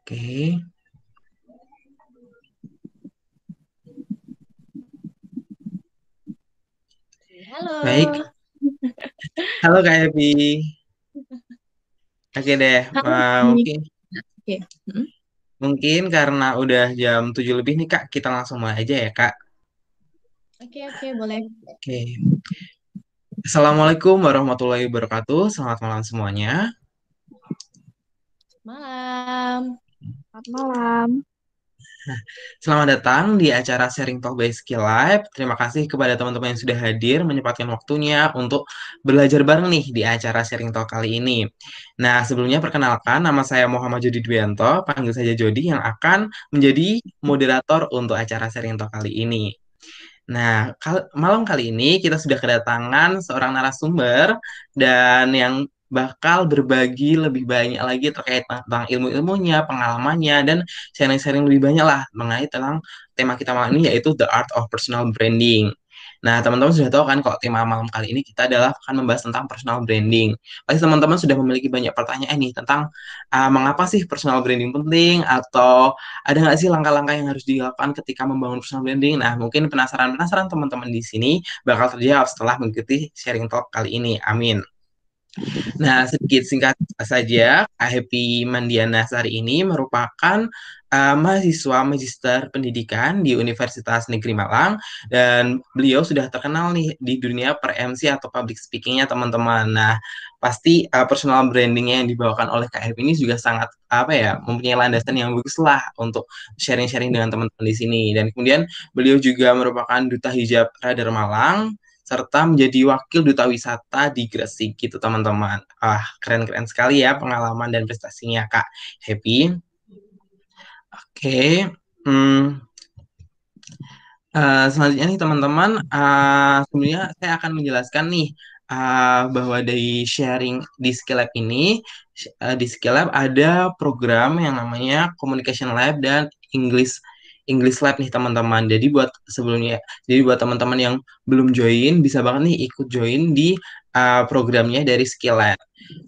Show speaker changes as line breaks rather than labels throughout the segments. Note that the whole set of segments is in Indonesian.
Oke.
Halo.
Baik. Halo Kak Evi. Oke deh,
Halo.
mungkin
Oke. Mm-mm.
mungkin karena udah jam 7 lebih nih Kak, kita langsung mulai aja ya Kak.
Oke, oke, boleh.
Oke. Assalamualaikum warahmatullahi wabarakatuh. Selamat malam semuanya.
Malam.
Selamat malam.
Selamat datang di acara Sharing Talk by Skill Lab. Terima kasih kepada teman-teman yang sudah hadir menyempatkan waktunya untuk belajar bareng nih di acara Sharing Talk kali ini. Nah, sebelumnya perkenalkan nama saya Muhammad Jody Dwianto, panggil saja Jody yang akan menjadi moderator untuk acara Sharing Talk kali ini. Nah, kal- malam kali ini kita sudah kedatangan seorang narasumber dan yang bakal berbagi lebih banyak lagi terkait tentang ilmu-ilmunya, pengalamannya, dan sharing-sharing lebih banyak lah mengenai tentang tema kita malam ini yaitu The Art of Personal Branding. Nah, teman-teman sudah tahu kan kalau tema malam kali ini kita adalah akan membahas tentang personal branding. Pasti teman-teman sudah memiliki banyak pertanyaan nih tentang uh, mengapa sih personal branding penting atau ada nggak sih langkah-langkah yang harus dilakukan ketika membangun personal branding? Nah, mungkin penasaran-penasaran teman-teman di sini bakal terjawab setelah mengikuti sharing talk kali ini. Amin. Nah, sedikit singkat saja, Happy Mandiana Sari ini merupakan uh, mahasiswa magister pendidikan di Universitas Negeri Malang dan beliau sudah terkenal nih di dunia per MC atau public speakingnya teman-teman. Nah, pasti uh, personal brandingnya yang dibawakan oleh Happy ini juga sangat apa ya mempunyai landasan yang bagus lah untuk sharing-sharing dengan teman-teman di sini. Dan kemudian beliau juga merupakan duta hijab Radar Malang serta menjadi wakil duta wisata di Gresik gitu teman-teman. Ah, keren-keren sekali ya pengalaman dan prestasinya Kak Happy. Oke, hmm. Uh, selanjutnya nih teman-teman, uh, sebenarnya saya akan menjelaskan nih uh, bahwa dari sharing di Skill Lab ini, uh, di Skill Lab ada program yang namanya Communication Lab dan English English Lab nih teman-teman. Jadi buat sebelumnya, jadi buat teman-teman yang belum join, bisa banget nih ikut join di uh, programnya dari Skill Lab.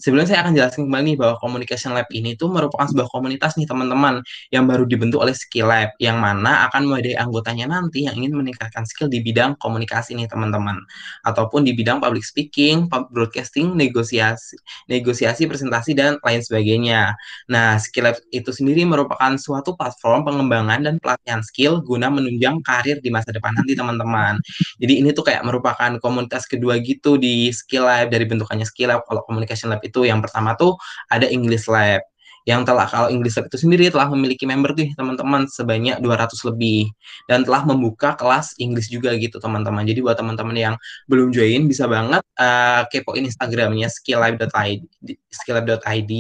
Sebelum saya akan jelaskan kembali nih bahwa Communication Lab ini tuh merupakan sebuah komunitas nih teman-teman yang baru dibentuk oleh Skill Lab yang mana akan mewadai anggotanya nanti yang ingin meningkatkan skill di bidang komunikasi nih teman-teman ataupun di bidang public speaking, broadcasting, negosiasi, negosiasi, presentasi dan lain sebagainya. Nah, Skill Lab itu sendiri merupakan suatu platform pengembangan dan pelatihan skill guna menunjang karir di masa depan nanti teman-teman. Jadi ini tuh kayak merupakan komunitas kedua gitu di Skill Lab dari bentukannya Skill Lab kalau Communication Lab itu yang pertama tuh ada English Lab yang telah kalau English Lab itu sendiri telah memiliki member tuh teman-teman sebanyak 200 lebih dan telah membuka kelas Inggris juga gitu teman-teman. Jadi buat teman-teman yang belum join bisa banget uh, kepoin Instagramnya skilllab.id skilllab.id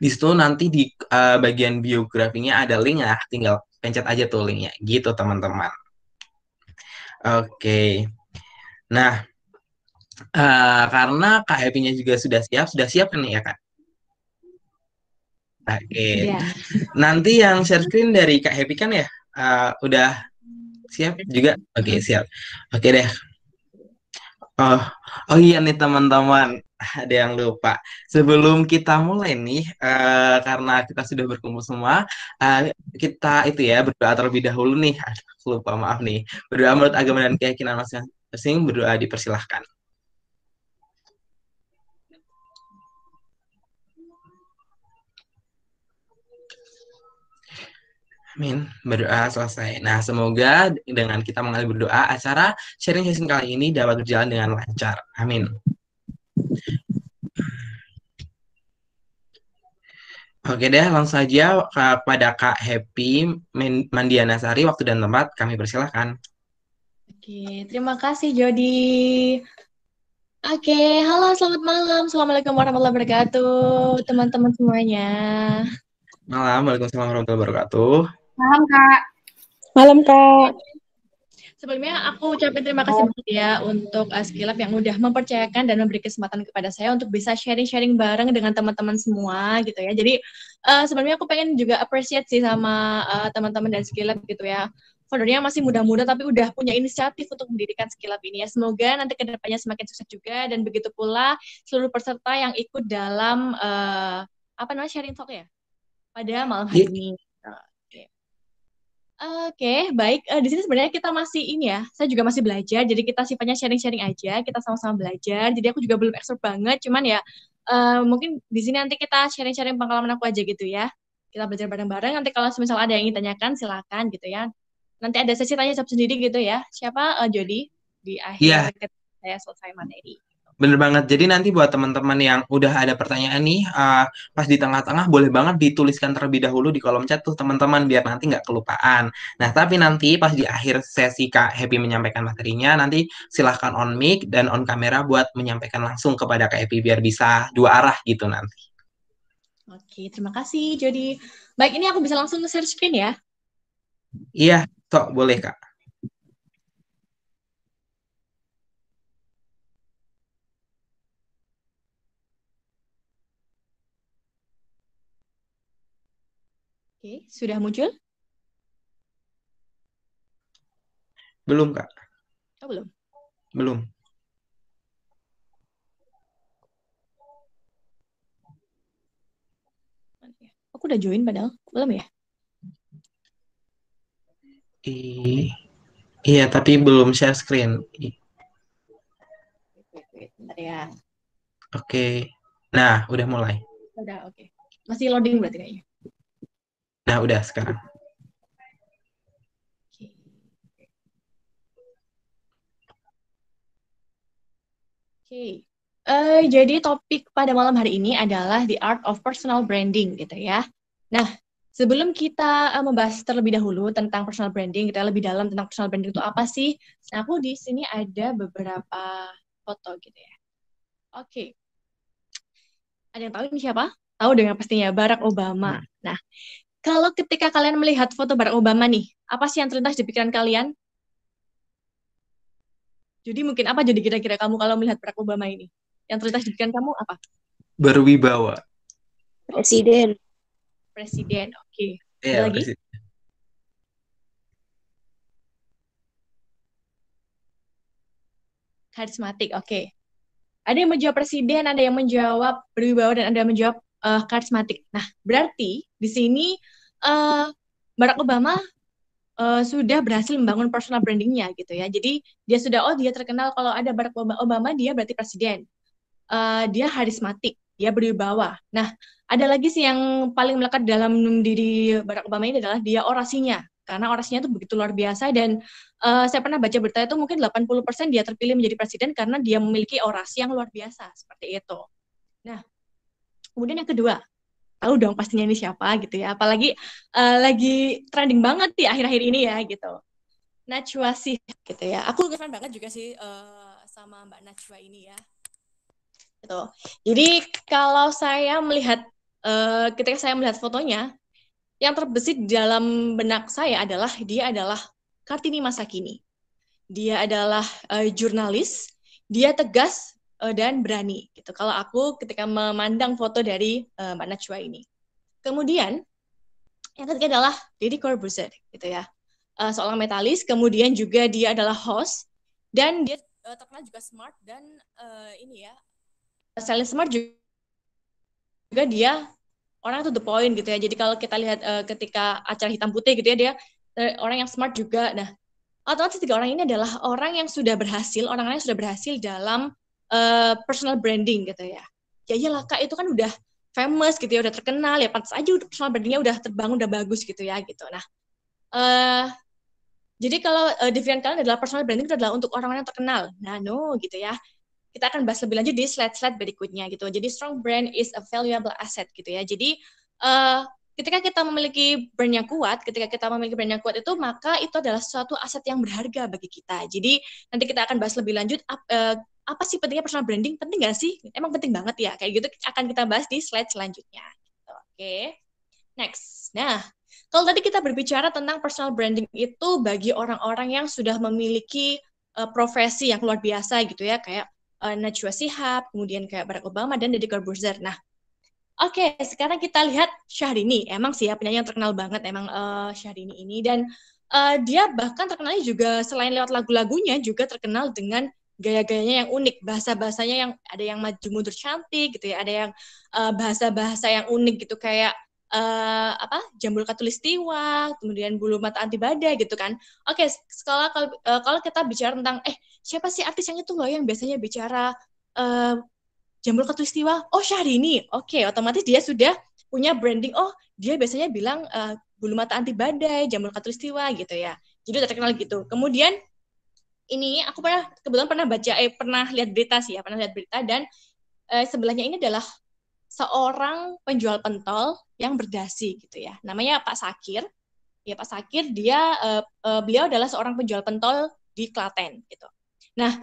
di situ nanti di uh, bagian biografinya ada link ya, tinggal pencet aja tuh linknya gitu teman-teman. Oke. Okay. Nah, uh, karena Kak Happy-nya juga sudah siap, sudah siap kan ya Kak? Oke. Okay. Yeah. Nanti yang share screen dari Kak Happy kan ya? Uh, udah siap juga? Oke, okay, siap. Oke okay deh. Oh, oh iya nih teman-teman, ada yang lupa. Sebelum kita mulai nih, uh, karena kita sudah berkumpul semua, uh, kita itu ya berdoa terlebih dahulu nih. Aduh, lupa maaf nih. Berdoa menurut agama dan keyakinan masing-masing, berdoa dipersilahkan. Amin. Berdoa selesai. Nah, semoga dengan kita mengalami berdoa, acara sharing session kali ini dapat berjalan dengan lancar. Amin. Oke deh, langsung saja kepada Kak Happy Mandiana Sari, waktu dan tempat kami persilahkan.
Oke, terima kasih Jody. Oke, halo selamat malam. Assalamualaikum warahmatullahi wabarakatuh, teman-teman semuanya.
Malam, Waalaikumsalam warahmatullahi wabarakatuh.
Malam, Kak.
Malam, Kak.
Sebelumnya aku ucapin terima kasih banget ya untuk Askilab yang udah mempercayakan dan memberi kesempatan kepada saya untuk bisa sharing-sharing bareng dengan teman-teman semua gitu ya. Jadi uh, sebelumnya aku pengen juga appreciate sih sama uh, teman-teman dan Skillab gitu ya. Foundernya masih muda-muda tapi udah punya inisiatif untuk mendirikan Skillab ini ya. Semoga nanti ke depannya semakin sukses juga dan begitu pula seluruh peserta yang ikut dalam uh, apa namanya sharing talk ya pada malam hari ini. Oke, baik. Eh, di sini sebenarnya kita masih ini ya. Saya juga masih belajar, jadi kita sifatnya sharing-sharing aja. Kita sama-sama belajar. Jadi aku juga belum expert banget, cuman ya eh, mungkin di sini nanti kita sharing-sharing pengalaman aku aja gitu ya. Kita belajar bareng-bareng. Nanti kalau misal ada yang ingin tanyakan, silakan gitu ya. Nanti ada sesi tanya jawab sendiri gitu ya. Siapa eh, Jody di akhir
Iya,
ketika saya selesai materi.
Bener banget. Jadi nanti buat teman-teman yang udah ada pertanyaan nih, uh, pas di tengah-tengah boleh banget dituliskan terlebih dahulu di kolom chat tuh teman-teman biar nanti nggak kelupaan. Nah, tapi nanti pas di akhir sesi Kak Happy menyampaikan materinya, nanti silahkan on mic dan on kamera buat menyampaikan langsung kepada Kak Happy biar bisa dua arah gitu nanti.
Oke, terima kasih Jody. Baik, ini aku bisa langsung share screen ya.
Iya, Tok, boleh Kak.
Oke, sudah muncul?
Belum Kak,
Oh, belum.
belum.
Aku udah join padahal. Belum ya?
Ih, iya, tapi belum share screen. Ih,
Wait, wait, bentar ya.
Oke. Nah, udah mulai.
Udah, oke. Masih loading berarti kayaknya.
Nah, udah sekarang.
Oke. Oke. Eh, jadi topik pada malam hari ini adalah the art of personal branding gitu ya. Nah, sebelum kita eh, membahas terlebih dahulu tentang personal branding, kita lebih dalam tentang personal branding itu apa sih? Nah, aku di sini ada beberapa foto gitu ya. Oke. Ada yang tahu ini siapa? Tahu dengan pastinya Barack Obama. Nah, kalau ketika kalian melihat foto Barack Obama nih, apa sih yang terlintas di pikiran kalian? Jadi mungkin apa jadi kira-kira kamu kalau melihat Barack Obama ini? Yang terlintas di pikiran kamu apa?
Berwibawa.
Presiden.
Presiden. Oke.
Iya,
Ada lagi?
presiden.
Karismatik. Oke. Ada yang menjawab presiden, ada yang menjawab berwibawa, dan ada yang menjawab eh, karismatik. Nah, berarti di sini eh, Barack Obama eh, sudah berhasil membangun personal brandingnya gitu ya. Jadi dia sudah oh dia terkenal kalau ada Barack Obama, dia berarti presiden. Eh, dia karismatik, dia berwibawa. Nah, ada lagi sih yang paling melekat dalam diri Barack Obama ini adalah dia orasinya. Karena orasinya itu begitu luar biasa dan eh, saya pernah baca berita itu mungkin 80% dia terpilih menjadi presiden karena dia memiliki orasi yang luar biasa seperti itu. Nah, kemudian yang kedua, tahu dong pastinya ini siapa gitu ya. Apalagi eh, lagi trending banget di akhir-akhir ini ya gitu. Najwa Shihab gitu ya. Aku ngefans banget juga sih eh, sama Mbak Najwa ini ya. Gitu. Jadi kalau saya melihat eh, ketika saya melihat fotonya, yang terbesit dalam benak saya adalah dia adalah Kartini masa kini. Dia adalah eh, jurnalis, dia tegas eh, dan berani gitu. Kalau aku ketika memandang foto dari eh, Mbak Najwa ini. Kemudian yang ketiga adalah Deddy Corbuzier gitu ya. Eh, seorang metalis, kemudian juga dia adalah host dan dia eh, terkenal juga smart dan eh, ini ya selain smart juga juga dia orang to the point gitu ya. Jadi kalau kita lihat eh, ketika acara hitam putih gitu ya dia orang yang smart juga. Nah, otomatis tiga orang ini adalah orang yang sudah berhasil, orang-orang yang sudah berhasil dalam eh, personal branding gitu ya. Ya iyalah Kak itu kan udah famous gitu ya, udah terkenal ya pantas aja personal brandingnya udah terbangun, udah bagus gitu ya gitu. Nah, eh jadi kalau definition kalian adalah personal branding itu adalah untuk orang-orang yang terkenal. Nah, no gitu ya kita akan bahas lebih lanjut di slide-slide berikutnya gitu. Jadi strong brand is a valuable asset gitu ya. Jadi uh, ketika kita memiliki brand yang kuat, ketika kita memiliki brand yang kuat itu maka itu adalah suatu aset yang berharga bagi kita. Jadi nanti kita akan bahas lebih lanjut uh, apa sih pentingnya personal branding? Penting nggak sih? Emang penting banget ya. Kayak gitu akan kita bahas di slide selanjutnya. Gitu. Oke. Okay. Next. Nah, kalau tadi kita berbicara tentang personal branding itu bagi orang-orang yang sudah memiliki uh, profesi yang luar biasa gitu ya, kayak uh, Najwa Shihab, kemudian kayak Barack Obama dan Deddy Corbuzier. Nah, oke, okay, sekarang kita lihat Syahrini. Emang sih ya penyanyi yang terkenal banget emang uh, Syahrini ini dan uh, dia bahkan terkenalnya juga selain lewat lagu-lagunya juga terkenal dengan gaya-gayanya yang unik, bahasa-bahasanya yang ada yang maju mundur cantik gitu ya, ada yang uh, bahasa-bahasa yang unik gitu kayak uh, apa jambul katulistiwa, kemudian bulu mata anti badai gitu kan. Oke, kalau kalau, uh, kalau kita bicara tentang eh siapa sih artis yang itu loh yang biasanya bicara uh, jambul katulistiwa? Oh Syahrini. Oke, otomatis dia sudah punya branding. Oh dia biasanya bilang uh, bulu mata anti badai, jambul katulistiwa gitu ya. Jadi terkenal gitu. Kemudian ini aku pernah kebetulan pernah baca eh pernah lihat berita sih ya, pernah lihat berita dan eh, sebelahnya ini adalah seorang penjual pentol yang berdasi gitu ya. Namanya Pak Sakir. Ya Pak Sakir dia eh, eh, beliau adalah seorang penjual pentol di Klaten gitu. Nah,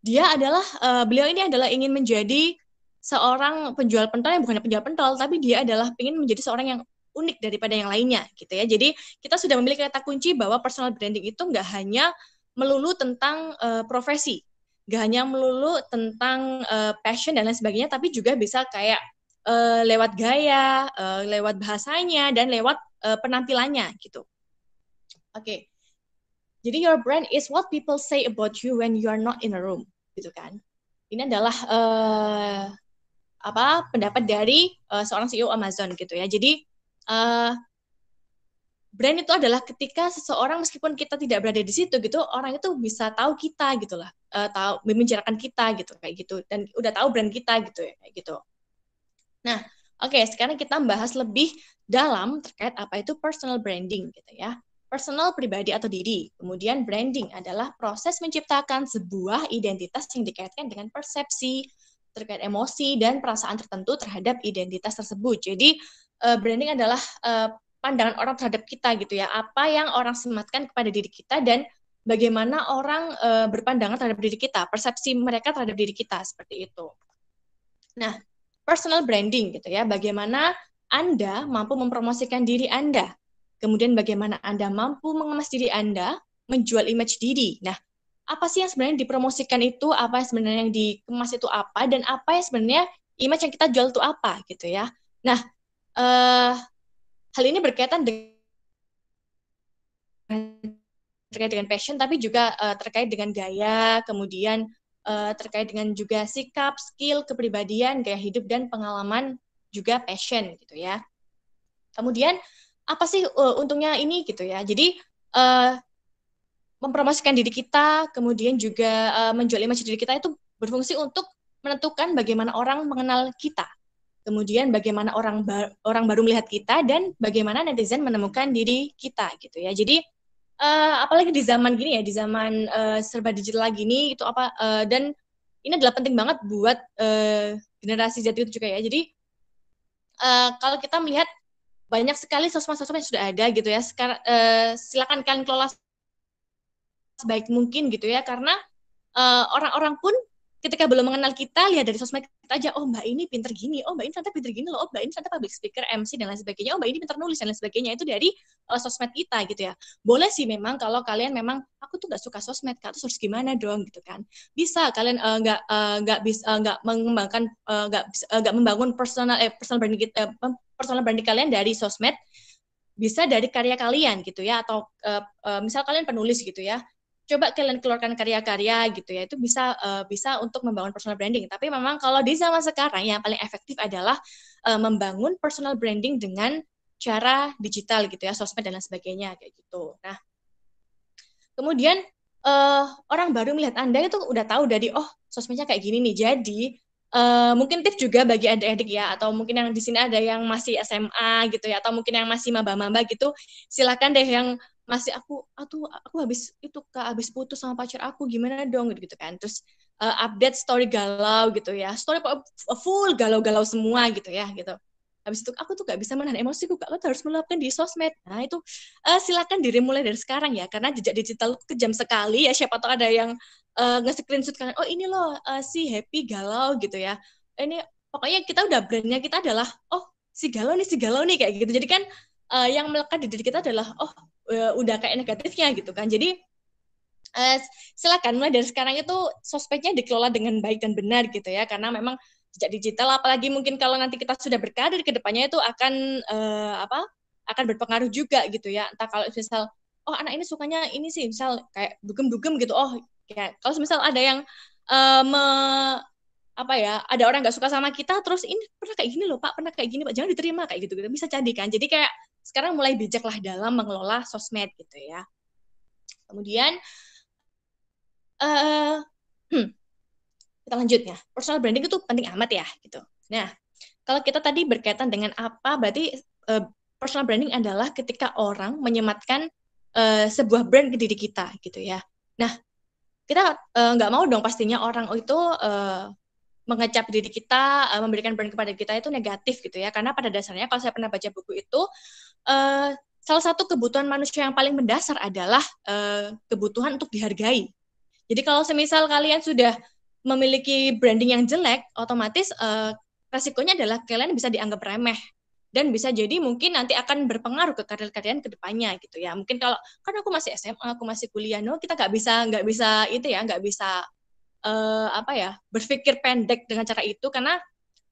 dia adalah eh, beliau ini adalah ingin menjadi seorang penjual pentol yang bukan penjual pentol, tapi dia adalah ingin menjadi seorang yang unik daripada yang lainnya gitu ya. Jadi kita sudah memiliki kata kunci bahwa personal branding itu nggak hanya melulu tentang uh, profesi, gak hanya melulu tentang uh, passion dan lain sebagainya, tapi juga bisa kayak uh, lewat gaya, uh, lewat bahasanya, dan lewat uh, penampilannya gitu. Oke, okay. jadi your brand is what people say about you when you are not in a room, gitu kan? Ini adalah uh, apa pendapat dari uh, seorang CEO Amazon gitu ya. Jadi uh, brand itu adalah ketika seseorang meskipun kita tidak berada di situ gitu orang itu bisa tahu kita gitu lah. Uh, tahu membicarakan kita gitu kayak gitu. Dan udah tahu brand kita gitu ya kayak gitu. Nah oke okay, sekarang kita bahas lebih dalam terkait apa itu personal branding gitu ya. Personal pribadi atau diri. Kemudian branding adalah proses menciptakan sebuah identitas yang dikaitkan dengan persepsi terkait emosi dan perasaan tertentu terhadap identitas tersebut. Jadi uh, branding adalah uh, pandangan orang terhadap kita gitu ya. Apa yang orang sematkan kepada diri kita dan bagaimana orang e, berpandangan terhadap diri kita persepsi mereka terhadap diri kita seperti itu. Nah personal branding gitu ya. Bagaimana anda mampu mempromosikan diri anda. Kemudian bagaimana anda mampu mengemas diri anda menjual image diri. Nah apa sih yang sebenarnya dipromosikan itu? Apa yang sebenarnya yang dikemas itu apa? Dan apa yang sebenarnya image yang kita jual itu apa gitu ya. Nah uh, hal ini berkaitan dengan terkait dengan passion tapi juga uh, terkait dengan gaya kemudian uh, terkait dengan juga sikap skill kepribadian gaya hidup dan pengalaman juga passion gitu ya. Kemudian apa sih uh, untungnya ini gitu ya. Jadi uh, mempromosikan diri kita kemudian juga uh, menjual image diri kita itu berfungsi untuk menentukan bagaimana orang mengenal kita kemudian bagaimana orang ba orang baru melihat kita dan bagaimana netizen menemukan diri kita gitu ya. Jadi uh, apalagi di zaman gini ya di zaman uh, serba digital gini itu apa uh, dan ini adalah penting banget buat uh, generasi Z itu juga ya. Jadi uh, kalau kita melihat banyak sekali sosmed-sosmed yang sudah ada gitu ya sekarang uh, silakan kalian kelola sebaik mungkin gitu ya karena orang-orang uh, pun ketika belum mengenal kita lihat dari sosmed kita aja oh mbak ini pinter gini oh mbak ini ternyata pinter gini loh oh mbak ini ternyata public speaker MC dan lain sebagainya oh mbak ini pinter nulis dan lain sebagainya itu dari uh, sosmed kita gitu ya. Boleh sih memang kalau kalian memang aku tuh gak suka sosmed kak terus harus gimana dong? gitu kan. Bisa kalian uh, nggak uh, nggak bisa uh, nggak mengembangkan nggak uh, nggak uh, membangun personal eh, personal branding uh, personal branding kalian dari sosmed bisa dari karya kalian gitu ya atau uh, uh, misal kalian penulis gitu ya coba kalian keluarkan karya-karya gitu ya itu bisa uh, bisa untuk membangun personal branding. Tapi memang kalau di zaman sekarang yang paling efektif adalah uh, membangun personal branding dengan cara digital gitu ya sosmed dan lain sebagainya kayak gitu. Nah kemudian uh, orang baru melihat anda itu udah tahu dari oh sosmednya kayak gini nih. Jadi Uh, mungkin tips juga bagi adik-adik ya atau mungkin yang di sini ada yang masih SMA gitu ya atau mungkin yang masih maba-maba gitu silakan deh yang masih aku aku aku habis itu kak habis putus sama pacar aku gimana dong? Gitu kan. Terus uh, update story galau gitu ya. Story full galau-galau semua gitu ya gitu. Habis itu aku tuh gak bisa menahan emosiku kak. Aku harus meluapkan di sosmed. Nah itu uh, silakan diri mulai dari sekarang ya karena jejak digital kejam sekali ya. Siapa tahu ada yang uh, nge-screenshot kan oh ini loh uh, si happy galau gitu ya. Ini pokoknya kita udah brandnya kita adalah oh si galau nih si galau nih kayak gitu. Jadi kan uh, yang melekat di diri kita adalah oh uh, udah kayak negatifnya gitu kan. Jadi uh, silakan mulai dari sekarang itu sosmednya dikelola dengan baik dan benar gitu ya. Karena memang sejak digital apalagi mungkin kalau nanti kita sudah berkarir ke depannya itu akan uh, apa akan berpengaruh juga gitu ya. Entah kalau misal oh anak ini sukanya ini sih misal kayak dugem-dugem gitu. Oh ya. Kalau misal ada yang uh, me apa ya ada orang nggak suka sama kita terus ini pernah kayak gini loh pak pernah kayak gini pak jangan diterima kayak gitu gitu bisa jadi kan. Jadi kayak sekarang mulai bijaklah dalam mengelola sosmed gitu ya. Kemudian uh, hmm, kita lanjut ya. Personal branding itu penting amat ya gitu. Nah kalau kita tadi berkaitan dengan apa berarti uh, personal branding adalah ketika orang menyematkan uh, sebuah brand ke diri kita gitu ya. Nah kita nggak uh, mau dong pastinya orang itu uh, mengecap diri kita, uh, memberikan brand kepada kita itu negatif gitu ya. Karena pada dasarnya kalau saya pernah baca buku itu, uh, salah satu kebutuhan manusia yang paling mendasar adalah uh, kebutuhan untuk dihargai. Jadi kalau semisal kalian sudah memiliki branding yang jelek, otomatis uh, resikonya adalah kalian bisa dianggap remeh dan bisa jadi mungkin nanti akan berpengaruh ke karir kalian ke depannya gitu ya. Mungkin kalau kan aku masih SMA, aku masih kuliah, no kita nggak bisa nggak bisa itu ya, nggak bisa uh, apa ya berpikir pendek dengan cara itu karena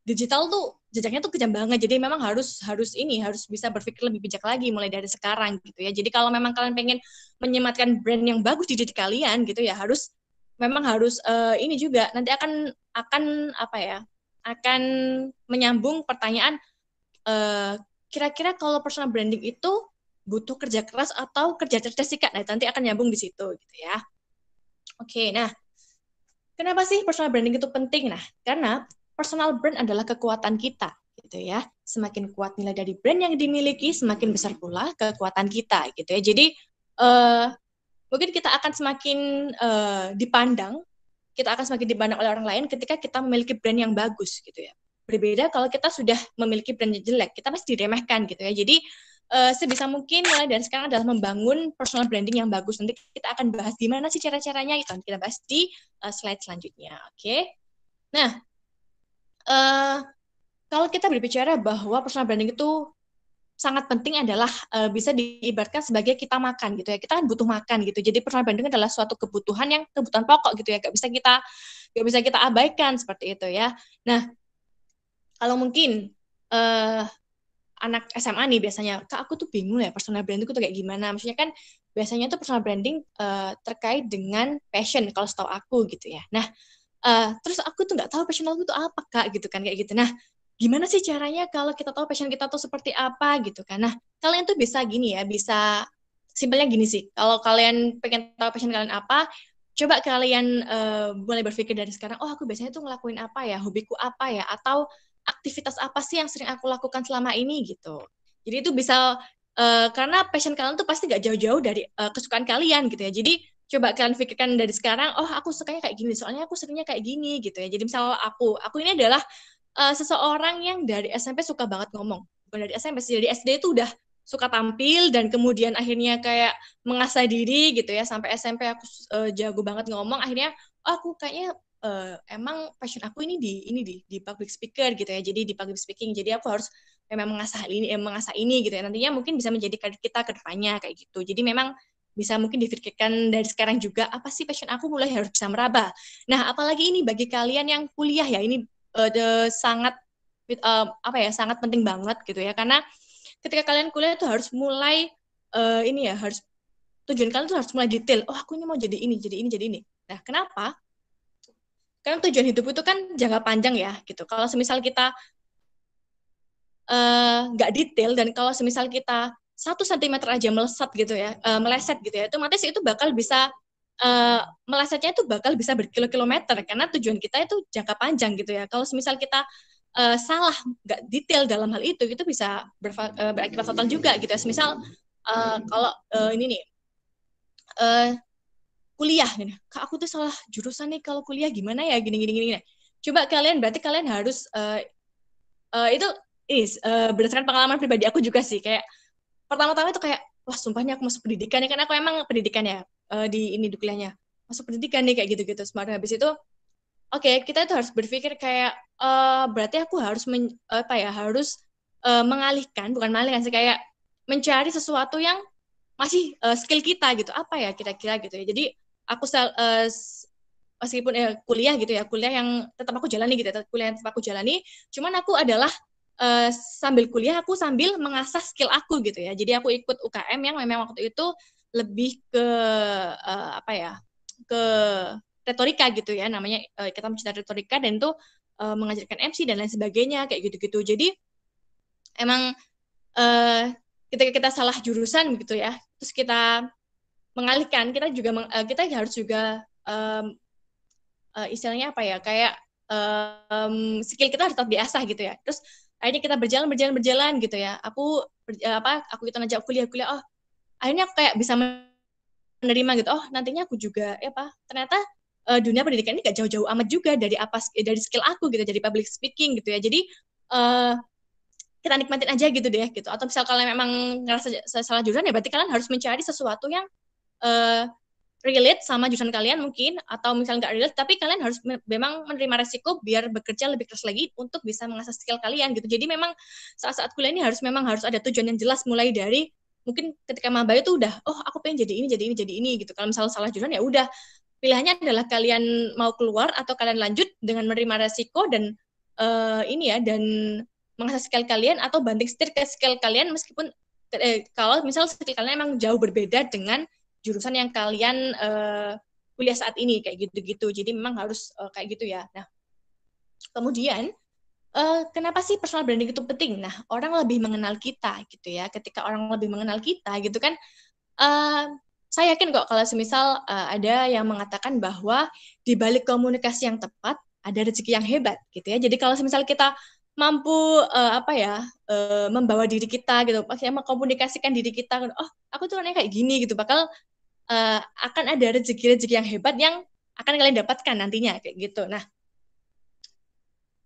digital tuh jejaknya tuh kejam banget. Jadi memang harus harus ini harus bisa berpikir lebih bijak lagi mulai dari sekarang gitu ya. Jadi kalau memang kalian pengen menyematkan brand yang bagus di diri kalian gitu ya harus memang harus uh, ini juga. Nanti akan akan apa ya akan menyambung pertanyaan uh, kira-kira kalau personal branding itu butuh kerja keras atau kerja cerdas sih kak? Nah nanti akan nyambung di situ gitu ya. Oke nah Kenapa sih personal branding itu penting? Nah, karena personal brand adalah kekuatan kita, gitu ya. Semakin kuat nilai dari brand yang dimiliki, semakin besar pula kekuatan kita, gitu ya. Jadi uh, mungkin kita akan semakin uh, dipandang, kita akan semakin dipandang oleh orang lain ketika kita memiliki brand yang bagus, gitu ya. Berbeda kalau kita sudah memiliki brand yang jelek, kita pasti diremehkan, gitu ya. Jadi uh, sebisa mungkin mulai dari sekarang adalah membangun personal branding yang bagus. Nanti kita akan bahas gimana sih cara-caranya itu kita bahas di uh, slide selanjutnya. Oke. Okay? Nah, uh, kalau kita berbicara bahwa personal branding itu sangat penting adalah uh, bisa diibaratkan sebagai kita makan gitu ya. Kita kan butuh makan gitu. Jadi personal branding adalah suatu kebutuhan yang kebutuhan pokok gitu ya. Gak bisa kita gak bisa kita abaikan seperti itu ya. Nah, kalau mungkin uh, anak SMA nih biasanya, kak aku tuh bingung ya personal branding itu kayak gimana. Maksudnya kan biasanya tuh personal branding uh, terkait dengan passion kalau setahu aku gitu ya. Nah, uh, terus aku tuh nggak tahu passion aku tuh apa kak gitu kan kayak gitu. Nah, gimana sih caranya kalau kita tahu passion kita tuh seperti apa gitu kan. Nah, kalian tuh bisa gini ya, bisa simpelnya gini sih. Kalau kalian pengen tahu passion kalian apa, coba kalian uh, mulai berpikir dari sekarang, oh aku biasanya tuh ngelakuin apa ya, hobiku apa ya, atau aktivitas apa sih yang sering aku lakukan selama ini gitu. Jadi itu bisa uh, karena passion kalian tuh pasti gak jauh-jauh dari uh, kesukaan kalian gitu ya. Jadi coba kalian pikirkan dari sekarang, oh aku sukanya kayak gini, soalnya aku seringnya kayak gini gitu ya. Jadi misal aku, aku ini adalah uh, seseorang yang dari SMP suka banget ngomong. Bukan dari SMP, dari SD itu udah suka tampil dan kemudian akhirnya kayak mengasah diri gitu ya sampai SMP aku uh, jago banget ngomong akhirnya oh, aku kayaknya uh, emang passion aku ini di ini di di public speaker gitu ya. Jadi di public speaking. Jadi aku harus memang mengasah ini eh, mengasah ini gitu ya. Nantinya mungkin bisa menjadi karir kita ke depannya kayak gitu. Jadi memang bisa mungkin dipikirkan dari sekarang juga apa sih passion aku mulai harus bisa meraba. Nah, apalagi ini bagi kalian yang kuliah ya, ini uh, the, sangat uh, apa ya, sangat penting banget gitu ya. Karena ketika kalian kuliah itu harus mulai uh, ini ya, harus tujuan kalian tuh harus mulai detail. Oh, aku ini mau jadi ini, jadi ini, jadi ini. Nah, kenapa? Karena tujuan hidup itu kan jangka panjang ya, gitu. Kalau semisal kita eh, nggak uh, detail dan kalau semisal kita satu sentimeter aja melesat gitu ya, uh, meleset gitu ya, otomatis itu bakal bisa uh, melesetnya itu bakal bisa berkilo-kilometer karena tujuan kita itu jangka panjang gitu ya. Kalau semisal kita uh, salah nggak detail dalam hal itu, itu bisa uh, berakibat fatal juga gitu ya. Semisal uh, kalau uh, ini nih uh, kuliah gini. Kak aku tuh salah jurusan nih kalau kuliah gimana ya gini gini gini. Coba kalian berarti kalian harus uh, uh, itu is uh, berdasarkan pengalaman pribadi aku juga sih kayak pertama-tama itu kayak wah sumpahnya aku masuk pendidikan ya kan aku emang pendidikan ya uh, di ini kuliahnya. Masuk pendidikan nih kayak gitu-gitu semakin habis itu oke okay, kita itu harus berpikir kayak uh, berarti aku harus men, apa ya harus uh, mengalihkan bukan mengalihkan sih kayak mencari sesuatu yang masih uh, skill kita gitu. Apa ya kira-kira gitu ya. Jadi aku uh, meskipun eh, kuliah gitu ya kuliah yang tetap aku jalani gitu ya, kuliah yang tetap aku jalani cuman aku adalah uh, sambil kuliah aku sambil mengasah skill aku gitu ya. Jadi aku ikut UKM yang memang waktu itu lebih ke uh, apa ya ke retorika gitu ya. Namanya uh, kita mencinta retorika dan itu mengajarkan MC dan lain sebagainya kayak gitu-gitu. Jadi emang uh, ketika kita salah jurusan gitu ya terus kita mengalihkan kita juga meng, uh, kita harus juga um, uh, istilahnya apa ya kayak um, skill kita harus tetap biasa gitu ya. Terus akhirnya kita berjalan berjalan berjalan gitu ya. Aku ber, apa aku itu aja kuliah kuliah. Oh akhirnya aku kayak bisa menerima gitu. Oh nantinya aku juga ya apa ternyata uh, dunia pendidikan ini gak jauh-jauh amat juga dari apa dari skill aku gitu jadi public speaking gitu ya. Jadi uh, kita nikmatin aja gitu deh gitu. Atau misal kalian memang ngerasa salah jurusan ya berarti kalian harus mencari sesuatu yang uh, relate sama jurusan kalian mungkin atau misalnya nggak relate tapi kalian harus me memang menerima resiko biar bekerja lebih keras lagi untuk bisa mengasah skill kalian gitu. Jadi memang saat-saat kuliah ini harus memang harus ada tujuan yang jelas mulai dari mungkin ketika maba itu udah oh aku pengen jadi ini jadi ini jadi ini gitu. Kalau misalnya salah jurusan ya udah. Pilihannya adalah kalian mau keluar atau kalian lanjut dengan menerima resiko dan uh, ini ya dan mengasah skill kalian atau banting setir ke skill kalian meskipun eh, kalau misal skill kalian emang jauh berbeda dengan jurusan yang kalian uh, kuliah saat ini kayak gitu-gitu. Jadi memang harus uh, kayak gitu ya. Nah, kemudian uh, kenapa sih personal branding itu penting? Nah, orang lebih mengenal kita gitu ya. Ketika orang lebih mengenal kita gitu kan uh, saya yakin kok kalau semisal uh, ada yang mengatakan bahwa di balik komunikasi yang tepat ada rezeki yang hebat gitu ya. Jadi kalau semisal kita mampu uh, apa ya uh, membawa diri kita gitu maksudnya mengkomunikasikan diri kita oh aku tuh kayak gini gitu bakal uh, akan ada rezeki-rezeki yang hebat yang akan kalian dapatkan nantinya kayak gitu. Nah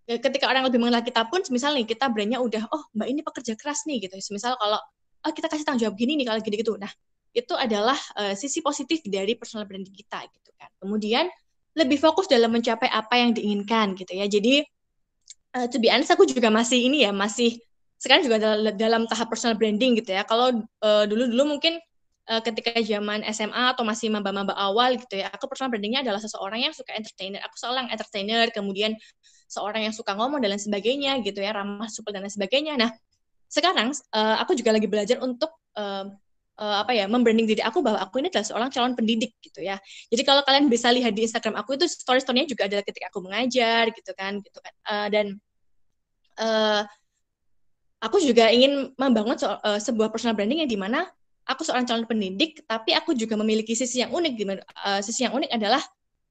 ketika orang lebih mengenal kita pun misalnya kita brandnya udah oh mbak ini pekerja keras nih gitu. Misal kalau oh kita kasih tanggung jawab gini nih kalau gini gitu nah itu adalah uh, sisi positif dari personal branding kita gitu kan. Kemudian lebih fokus dalam mencapai apa yang diinginkan gitu ya. Jadi uh, to be honest aku juga masih ini ya masih sekarang juga dalam, tahap personal branding gitu ya. Kalau uh, dulu dulu mungkin uh, ketika zaman SMA atau masih maba-maba awal gitu ya aku personal brandingnya adalah seseorang yang suka entertainer aku seorang entertainer kemudian seorang yang suka ngomong dan lain sebagainya gitu ya ramah supel dan lain sebagainya nah sekarang uh, aku juga lagi belajar untuk uh, uh, apa ya membranding diri aku bahwa aku ini adalah seorang calon pendidik gitu ya. Jadi kalau kalian bisa lihat di Instagram aku itu story-storynya juga adalah ketika aku mengajar gitu kan gitu kan. Uh, dan uh, aku juga ingin membangun so, uh, sebuah personal branding yang di mana aku seorang calon pendidik, tapi aku juga memiliki sisi yang unik. Uh, sisi yang unik adalah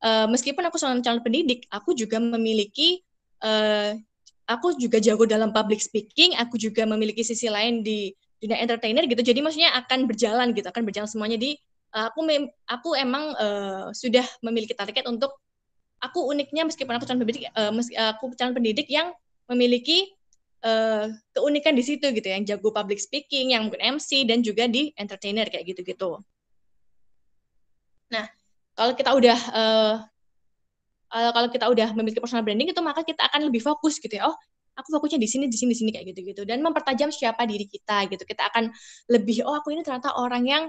uh, meskipun aku seorang calon pendidik, aku juga memiliki uh, aku juga jago dalam public speaking, aku juga memiliki sisi lain di dunia entertainer gitu. Jadi maksudnya akan berjalan gitu, akan berjalan semuanya di uh, aku mem, aku emang sudah memiliki target untuk aku uniknya meskipun aku calon pendidik uh, aku calon pendidik yang memiliki uh, keunikan di situ gitu yang jago public speaking, yang mungkin MC dan juga di entertainer kayak gitu-gitu. Nah, kalau kita udah uh, uh, kalau kita udah memiliki personal branding itu maka kita akan lebih fokus gitu ya. Oh, aku fokusnya di sini di sini di sini kayak gitu-gitu dan mempertajam siapa diri kita gitu. Kita akan lebih oh aku ini ternyata orang yang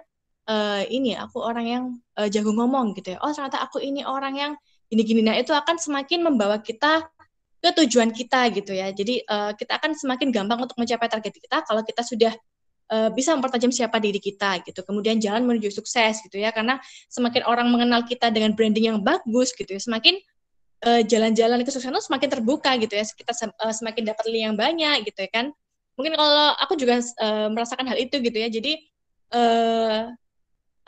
uh, ini aku orang yang uh, jago ngomong gitu ya. Oh, ternyata aku ini orang yang gini-gini. Nah, itu akan semakin membawa kita ke tujuan kita gitu ya. Jadi uh, kita akan semakin gampang untuk mencapai target kita kalau kita sudah uh, bisa mempertajam siapa diri kita gitu. Kemudian jalan menuju sukses gitu ya. Karena semakin orang mengenal kita dengan branding yang bagus gitu ya, semakin uh, jalan-jalan ke sukses itu semakin terbuka gitu ya. Kita uh, semakin dapat link yang banyak gitu ya kan. Mungkin kalau aku juga uh, merasakan hal itu gitu ya. Jadi uh,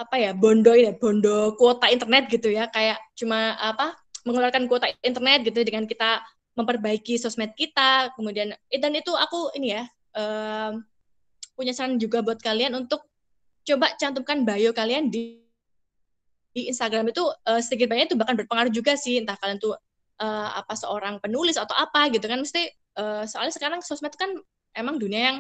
apa ya bondo ya bondo kuota internet gitu ya kayak cuma apa mengeluarkan kuota internet gitu dengan kita memperbaiki sosmed kita kemudian eh, dan itu aku ini ya um, punya saran juga buat kalian untuk coba cantumkan bio kalian di di Instagram itu uh, sedikit banyak itu bahkan berpengaruh juga sih entah kalian tuh uh, apa seorang penulis atau apa gitu kan mesti uh, soalnya sekarang sosmed kan emang dunia yang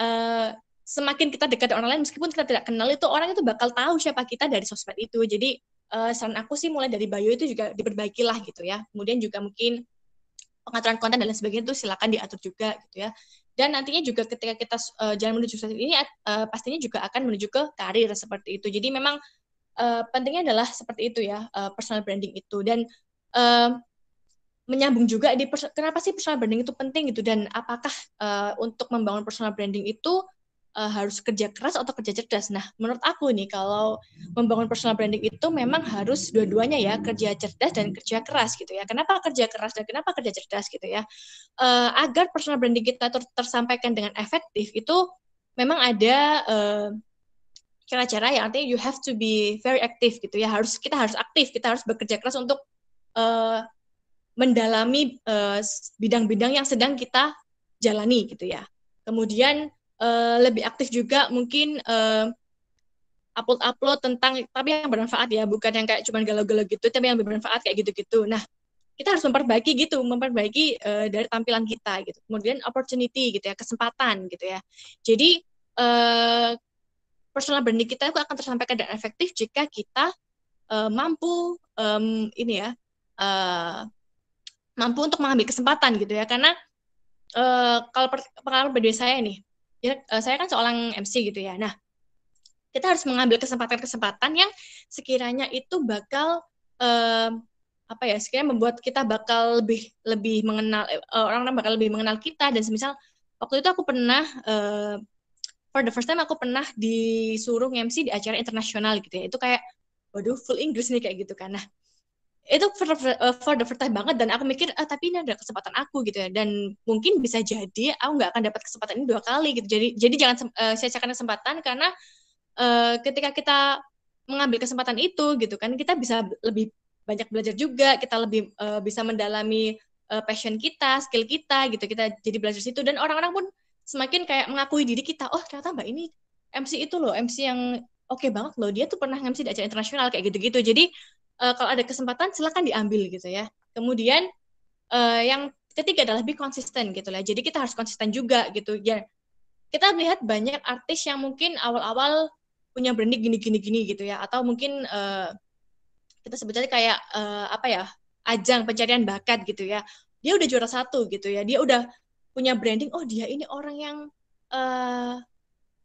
uh, semakin kita dekat dengan orang lain meskipun kita tidak kenal itu orang itu bakal tahu siapa kita dari sosmed itu. Jadi uh, saran aku sih mulai dari bio itu juga diperbaikilah gitu ya. Kemudian juga mungkin pengaturan konten dan lain sebagainya itu silakan diatur juga gitu ya. Dan nantinya juga ketika kita uh, jalan menuju sukses ini uh, pastinya juga akan menuju ke karir seperti itu. Jadi memang uh, pentingnya adalah seperti itu ya uh, personal branding itu dan uh, menyambung juga di kenapa sih personal branding itu penting gitu dan apakah uh, untuk membangun personal branding itu uh, harus kerja keras atau kerja cerdas. Nah, menurut aku nih kalau membangun personal branding itu memang harus dua-duanya ya, kerja cerdas dan kerja keras gitu ya. Kenapa kerja keras dan kenapa kerja cerdas gitu ya? Uh, agar personal branding kita ter tersampaikan dengan efektif itu memang ada uh, cara-cara yang artinya you have to be very active gitu ya. Harus kita harus aktif, kita harus bekerja keras untuk uh, mendalami bidang-bidang uh, yang sedang kita jalani gitu ya. Kemudian uh, lebih aktif juga mungkin uh, upload-upload tentang tapi yang bermanfaat ya, bukan yang kayak cuman galau-galau gitu, tapi yang bermanfaat kayak gitu-gitu. Nah, kita harus memperbaiki gitu, memperbaiki uh, dari tampilan kita gitu. Kemudian opportunity gitu ya, kesempatan gitu ya. Jadi uh, personal branding kita itu akan tersampaikan dan efektif jika kita uh, mampu um, ini ya, uh, mampu untuk mengambil kesempatan gitu ya. Karena uh, kalau pengalaman pribadi saya nih, ya, saya kan seorang MC gitu ya. Nah, kita harus mengambil kesempatan-kesempatan yang sekiranya itu bakal uh, apa ya sekiranya membuat kita bakal lebih lebih mengenal orang-orang bakal lebih mengenal kita. Dan semisal waktu itu aku pernah uh, for the first time aku pernah disuruh MC di acara internasional gitu ya. Itu kayak waduh full English nih kayak gitu kan. Nah itu for, uh, for the first time banget dan aku mikir ah, tapi ini ada kesempatan aku gitu ya. Dan mungkin bisa jadi aku nggak akan dapat kesempatan ini dua kali gitu. Jadi jadi jangan uh, sia-siakan kesempatan karena uh, ketika kita mengambil kesempatan itu gitu kan kita bisa lebih banyak belajar juga. Kita lebih uh, bisa mendalami uh, passion kita skill kita gitu. Kita jadi belajar situ. Dan orang-orang pun semakin kayak mengakui diri kita oh ternyata mbak ini MC itu loh MC yang oke okay banget loh. Dia tuh pernah MC di acara internasional kayak gitu-gitu. Jadi uh, kalau ada kesempatan silakan diambil gitu ya. Kemudian uh, yang ketiga adalah be konsisten gitu lah. Jadi kita harus konsisten juga gitu ya. Kita melihat banyak artis yang mungkin awal-awal punya branding gini-gini gini gitu ya atau mungkin uh, kita sebutnya kayak uh, apa ya ajang pencarian bakat gitu ya dia udah juara satu gitu ya dia udah punya branding oh dia ini orang yang uh,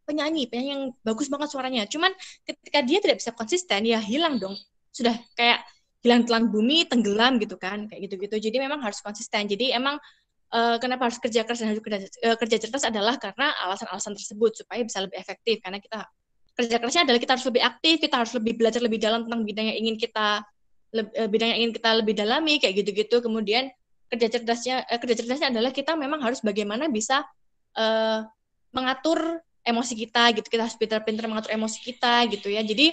penyanyi penyanyi yang bagus banget suaranya cuman ketika dia tidak bisa konsisten ya hilang dong sudah kayak hilang telan bumi, tenggelam gitu kan, kayak gitu-gitu. Jadi memang harus konsisten. Jadi emang uh, kenapa harus kerja keras dan harus kerja, uh, kerja cerdas adalah karena alasan-alasan tersebut supaya bisa lebih efektif. Karena kita kerja kerasnya adalah kita harus lebih aktif, kita harus lebih belajar lebih dalam tentang bidang yang ingin kita uh, bidang yang ingin kita lebih dalami kayak gitu-gitu. Kemudian kerja cerdasnya uh, kerja cerdasnya adalah kita memang harus bagaimana bisa uh, mengatur emosi kita gitu. Kita harus pintar-pintar mengatur emosi kita gitu ya. Jadi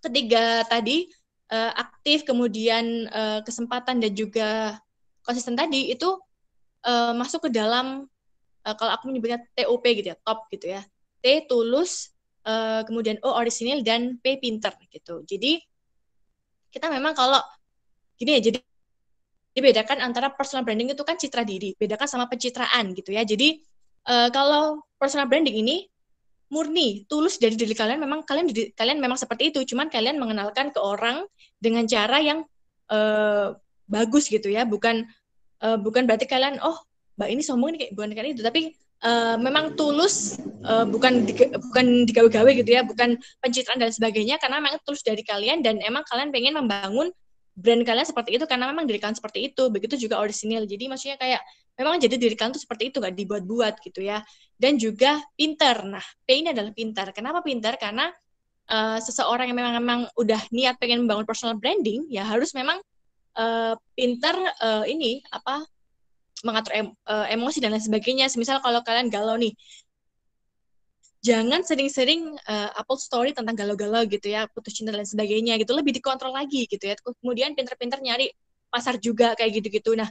ketiga tadi uh, aktif kemudian uh, kesempatan dan juga konsisten tadi itu uh, masuk ke dalam uh, kalau aku menyebutnya TOP gitu ya top gitu ya. T tulus uh, kemudian O orisinil dan P pinter gitu. Jadi kita memang kalau gini ya jadi dibedakan antara personal branding itu kan citra diri bedakan sama pencitraan gitu ya. Jadi uh, kalau personal branding ini murni tulus dari diri kalian memang kalian kalian memang seperti itu. Cuman kalian mengenalkan ke orang dengan cara yang uh, bagus gitu ya. Bukan uh, bukan berarti kalian oh mbak ini sombong kayak bukan kayak itu. Tapi uh, memang tulus uh, bukan di, bukan digawe-gawe gitu ya. Bukan pencitraan dan sebagainya. Karena memang tulus dari kalian dan emang kalian pengen membangun brand kalian seperti itu karena memang diri kalian seperti itu begitu juga orisinil. Jadi maksudnya kayak memang jadi diri kalian tuh seperti itu gak dibuat-buat gitu ya. Dan juga pinter. Nah P ini adalah pintar. Kenapa pintar? Karena uh, seseorang yang memang memang udah niat pengen membangun personal branding ya harus memang uh, pintar uh, ini apa mengatur em, emosi dan lain sebagainya. Misal kalau kalian galau nih jangan sering-sering uh, upload story tentang galau-galau gitu ya putus cinta dan sebagainya gitu. Lebih dikontrol lagi gitu ya. Kemudian pinter-pinter nyari pasar juga kayak gitu-gitu. Nah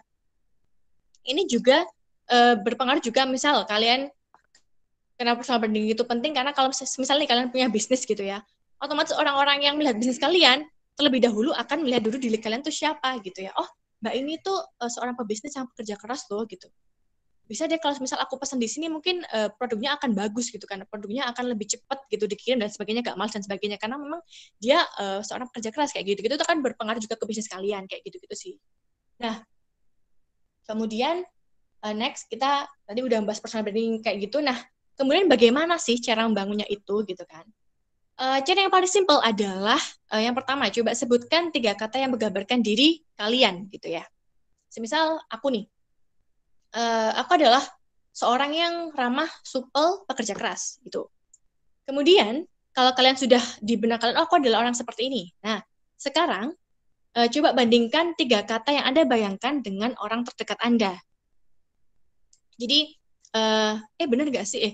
ini juga uh, berpengaruh juga misal kalian kenapa personal branding itu penting? Karena kalau misalnya kalian punya bisnis gitu ya otomatis orang-orang yang melihat bisnis kalian terlebih dahulu akan melihat dulu diri kalian tuh siapa gitu ya. Oh mbak ini tuh uh, seorang pebisnis yang bekerja keras loh gitu bisa deh kalau misal aku pesan di sini mungkin uh, produknya akan bagus gitu kan produknya akan lebih cepat gitu dikirim dan sebagainya gak malas dan sebagainya karena memang dia uh, seorang pekerja keras kayak gitu gitu itu kan berpengaruh juga ke bisnis kalian kayak gitu gitu sih nah Kemudian uh, next kita tadi udah bahas personal branding kayak gitu. Nah, kemudian bagaimana sih cara membangunnya itu gitu kan? Uh, cara yang paling simple adalah uh, yang pertama coba sebutkan tiga kata yang menggambarkan diri kalian gitu ya. Semisal aku nih, uh, aku adalah seorang yang ramah, supel, pekerja keras gitu. Kemudian kalau kalian sudah di benak kalian, oh aku adalah orang seperti ini. Nah, sekarang uh, coba bandingkan tiga kata yang Anda bayangkan dengan orang terdekat Anda. Jadi, uh, eh benar gak sih? Eh,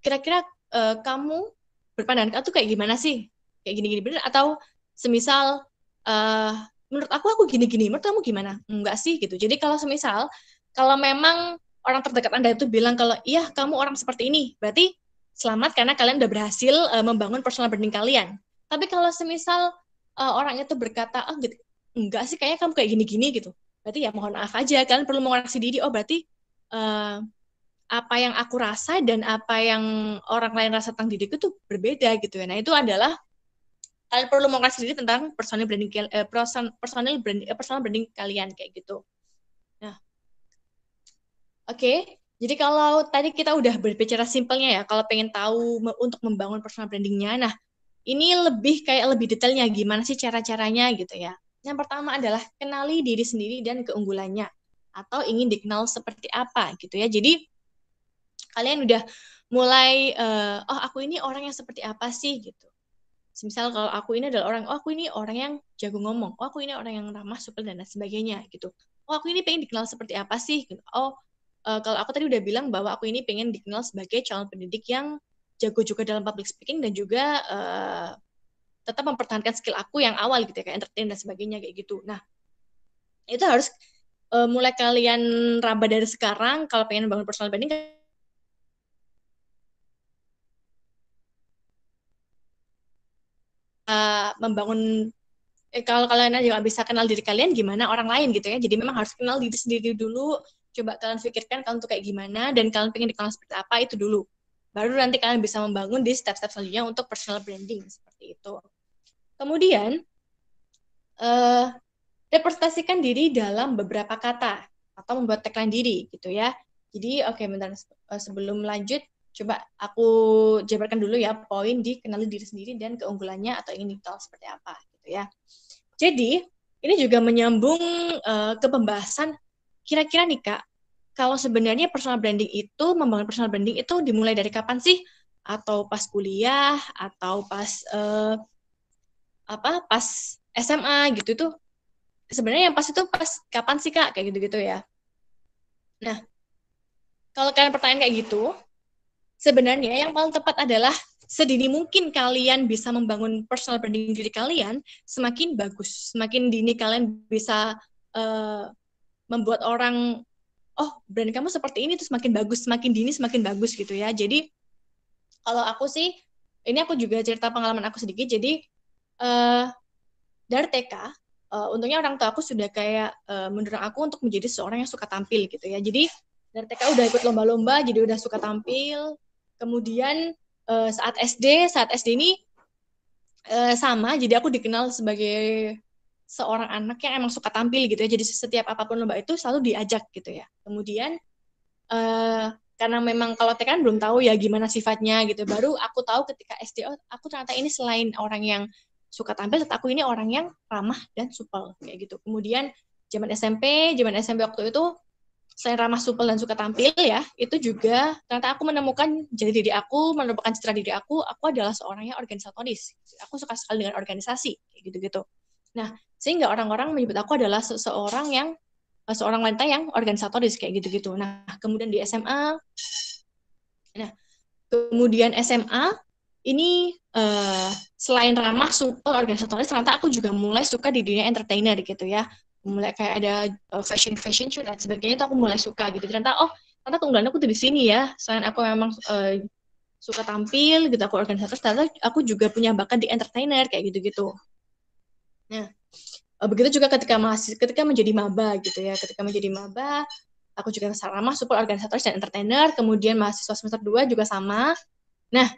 kira-kira uh, kamu berpandangan kamu tuh kayak gimana sih? Kayak gini-gini benar? Atau semisal, uh, menurut aku aku gini-gini, menurut kamu gimana? Enggak sih gitu. Jadi kalau semisal, kalau memang orang terdekat Anda itu bilang kalau iya kamu orang seperti ini, berarti selamat karena kalian udah berhasil uh, membangun personal branding kalian. Tapi kalau semisal uh, orang itu berkata, oh gitu, enggak sih kayaknya kamu kayak gini-gini gitu, berarti ya mohon maaf aja, kalian perlu mengoreksi diri. Oh berarti uh, apa yang aku rasa dan apa yang orang lain rasa tentang diriku itu berbeda gitu ya. Nah itu adalah kalian perlu mengoreksi diri tentang personal branding uh, personal branding personal branding kalian kayak gitu. Oke. Jadi kalau tadi kita udah berbicara simpelnya ya, kalau pengen tahu untuk membangun personal brandingnya, nah ini lebih kayak lebih detailnya gimana sih cara-caranya gitu ya. Yang pertama adalah kenali diri sendiri dan keunggulannya atau ingin dikenal seperti apa gitu ya. Jadi kalian udah mulai uh, oh aku ini orang yang seperti apa sih gitu. Misal kalau aku ini adalah orang, oh aku ini orang yang jago ngomong, oh aku ini orang yang ramah, supel dan sebagainya gitu. Oh aku ini pengen dikenal seperti apa sih gitu. Oh uh, kalau aku tadi udah bilang bahwa aku ini pengen dikenal sebagai calon pendidik yang jago juga dalam public speaking dan juga uh, tetap mempertahankan skill aku yang awal gitu ya kayak entertain dan sebagainya kayak gitu. Nah itu harus uh, mulai kalian raba dari sekarang kalau pengen bangun personal branding uh, membangun eh, kalau kalian juga bisa kenal diri kalian gimana orang lain gitu ya jadi memang harus kenal diri sendiri dulu coba kalian pikirkan kalian tuh kayak gimana dan kalian pengen dikenal seperti apa itu dulu. Baru nanti kalian bisa membangun di step-step selanjutnya untuk personal branding seperti itu. Kemudian uh, representasikan diri dalam beberapa kata atau membuat tagline diri gitu ya. Jadi oke okay, bentar uh, sebelum lanjut coba aku jabarkan dulu ya poin di kenali diri sendiri dan keunggulannya atau ingin dikenal seperti apa gitu ya. Jadi ini juga menyambung uh, ke pembahasan Kira-kira nih Kak, kalau sebenarnya personal branding itu, membangun personal branding itu dimulai dari kapan sih? Atau pas kuliah, atau pas uh, apa? Pas SMA gitu tuh. Sebenarnya yang pas itu pas kapan sih Kak? Kayak gitu-gitu ya. Nah, kalau kalian pertanyaan kayak gitu, sebenarnya yang paling tepat adalah sedini mungkin kalian bisa membangun personal branding diri kalian, semakin bagus. Semakin dini kalian bisa uh, membuat orang oh brand kamu seperti ini tuh semakin bagus semakin dini semakin bagus gitu ya. Jadi kalau aku sih ini aku juga cerita pengalaman aku sedikit. Jadi uh, dari TK uh, eh, untungnya orang tua aku sudah kayak uh, mendorong aku untuk menjadi seorang yang suka tampil gitu ya. Jadi dari TK udah ikut lomba-lomba jadi udah suka tampil. Kemudian uh, saat SD saat SD ini uh, sama jadi aku dikenal sebagai seorang anak yang emang suka tampil gitu ya. Jadi setiap apa pun lomba itu selalu diajak gitu ya. Kemudian uh, karena memang kalau TK kan belum tahu ya gimana sifatnya gitu. Baru aku tahu ketika SD oh, aku ternyata ini selain orang yang suka tampil, aku ini orang yang ramah dan supel kayak gitu. Kemudian zaman SMP, zaman SMP waktu itu selain ramah supel dan suka tampil ya, itu juga ternyata aku menemukan jadi diri aku, menemukan citra diri aku, aku adalah seorang yang organisatoris. Aku suka sekali dengan organisasi kayak gitu-gitu. Nah, sehingga orang-orang menyebut aku adalah seseorang yang eh, seorang wanita yang organisatoris kayak gitu-gitu. Nah, kemudian di SMA nah, kemudian SMA ini uh, selain ramah super organisatoris ternyata aku juga mulai suka di dunia entertainer gitu ya. Mulai kayak ada uh, fashion fashion show dan sebagainya itu aku mulai suka gitu. Ternyata oh, ternyata keunggulan aku tuh di sini ya. Selain aku memang uh, suka tampil gitu aku organisatoris ternyata aku juga punya bakat di entertainer kayak gitu-gitu. Nah, eh, begitu juga ketika masih ketika menjadi maba gitu ya. Ketika menjadi maba, aku juga ramah support organisatoris dan entertainer. Kemudian mahasiswa semester 2 juga sama. Nah,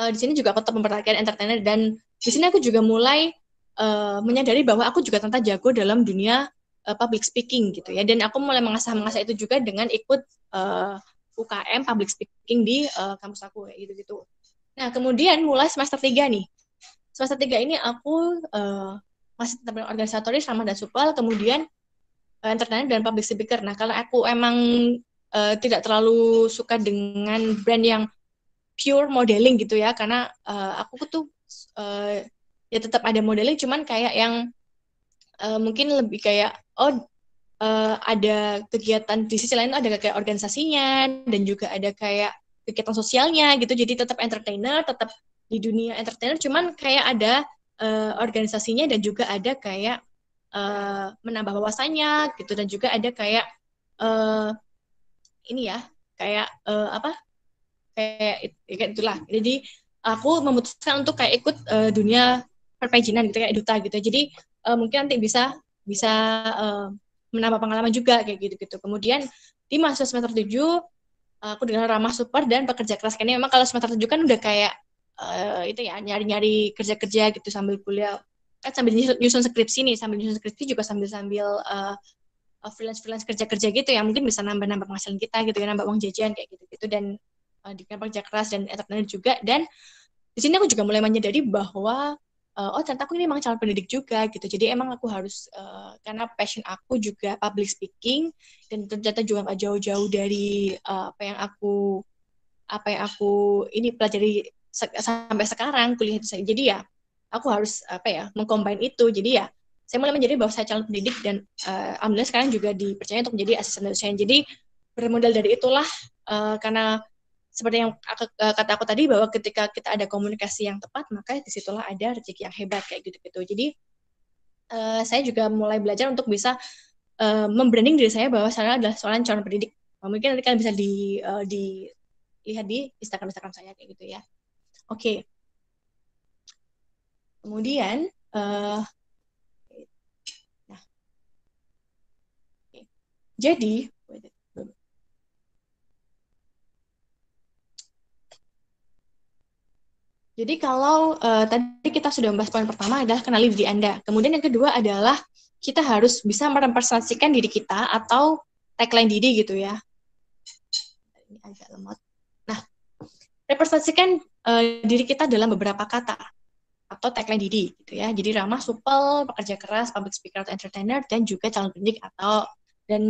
uh, di sini juga aku tetap memperhatikan entertainer dan di sini aku juga mulai uh, menyadari bahwa aku juga ternyata jago dalam dunia uh, public speaking gitu ya. Dan aku mulai mengasah-mengasah itu juga dengan ikut uh, UKM public speaking di uh, kampus aku gitu-gitu. Nah, kemudian mulai semester 3 nih semester tiga ini aku uh, masih tetap organisatoris sama dan supel kemudian uh, entertainer dan public speaker. Nah kalau aku emang uh, tidak terlalu suka dengan brand yang pure modeling gitu ya. Karena uh, aku tuh uh, ya tetap ada modeling cuman kayak yang uh, mungkin lebih kayak oh uh, ada kegiatan di sisi lain ada kayak organisasinya dan juga ada kayak kegiatan sosialnya gitu. Jadi tetap entertainer tetap di dunia entertainer cuman kayak ada uh, organisasinya dan juga ada kayak uh, menambah wawasannya gitu. Dan juga ada kayak uh, ini ya kayak uh, apa kayak, kayak itulah. Jadi aku memutuskan untuk kayak ikut uh, dunia perpajinan gitu kayak duta gitu. Jadi uh, mungkin nanti bisa bisa uh, menambah pengalaman juga kayak gitu-gitu. Kemudian di masa semester 7 aku dengan ramah super dan pekerja keras karena memang kalau semester 7 kan udah kayak uh, itu ya nyari-nyari kerja-kerja gitu sambil kuliah. Kan sambil nyusun skripsi nih sambil nyusun skripsi juga sambil-sambil uh, freelance freelance kerja-kerja gitu ya. Mungkin bisa nambah-nambah penghasilan kita gitu ya nambah uang jajan kayak gitu-gitu. Dan uh, di kerja keras dan entrepreneur juga. Dan di sini aku juga mulai menyadari bahwa uh, oh ternyata aku ini emang calon pendidik juga gitu. Jadi emang aku harus uh, karena passion aku juga public speaking dan ternyata juga gak jauh-jauh dari uh, apa yang aku apa yang aku ini pelajari sampai sekarang kuliah saya jadi ya aku harus apa ya mengcombine itu. Jadi ya saya mulai menjadi bahwa saya calon pendidik dan uh, alhamdulillah sekarang juga dipercaya untuk menjadi asisten dosen. Jadi bermodal dari itulah uh, karena seperti yang uh, kata aku tadi bahwa ketika kita ada komunikasi yang tepat maka di situlah ada rezeki yang hebat kayak gitu-gitu. Jadi uh, saya juga mulai belajar untuk bisa uh, membranding diri saya bahwa saya adalah seorang calon pendidik. Mungkin nanti kalian bisa di uh, dilihat di Instagram Instagram saya kayak gitu ya oke okay. kemudian uh, nah okay. jadi Jadi kalau uh, tadi kita sudah membahas poin pertama adalah kenali diri Anda. Kemudian yang kedua adalah kita harus bisa merepresentasikan diri kita atau tagline diri gitu ya. Ini agak lemot. Nah, representasikan uh, diri kita dalam beberapa kata atau tagline diri gitu ya. Jadi ramah, supel, pekerja keras, public speaker atau entertainer dan juga calon pendidik atau dan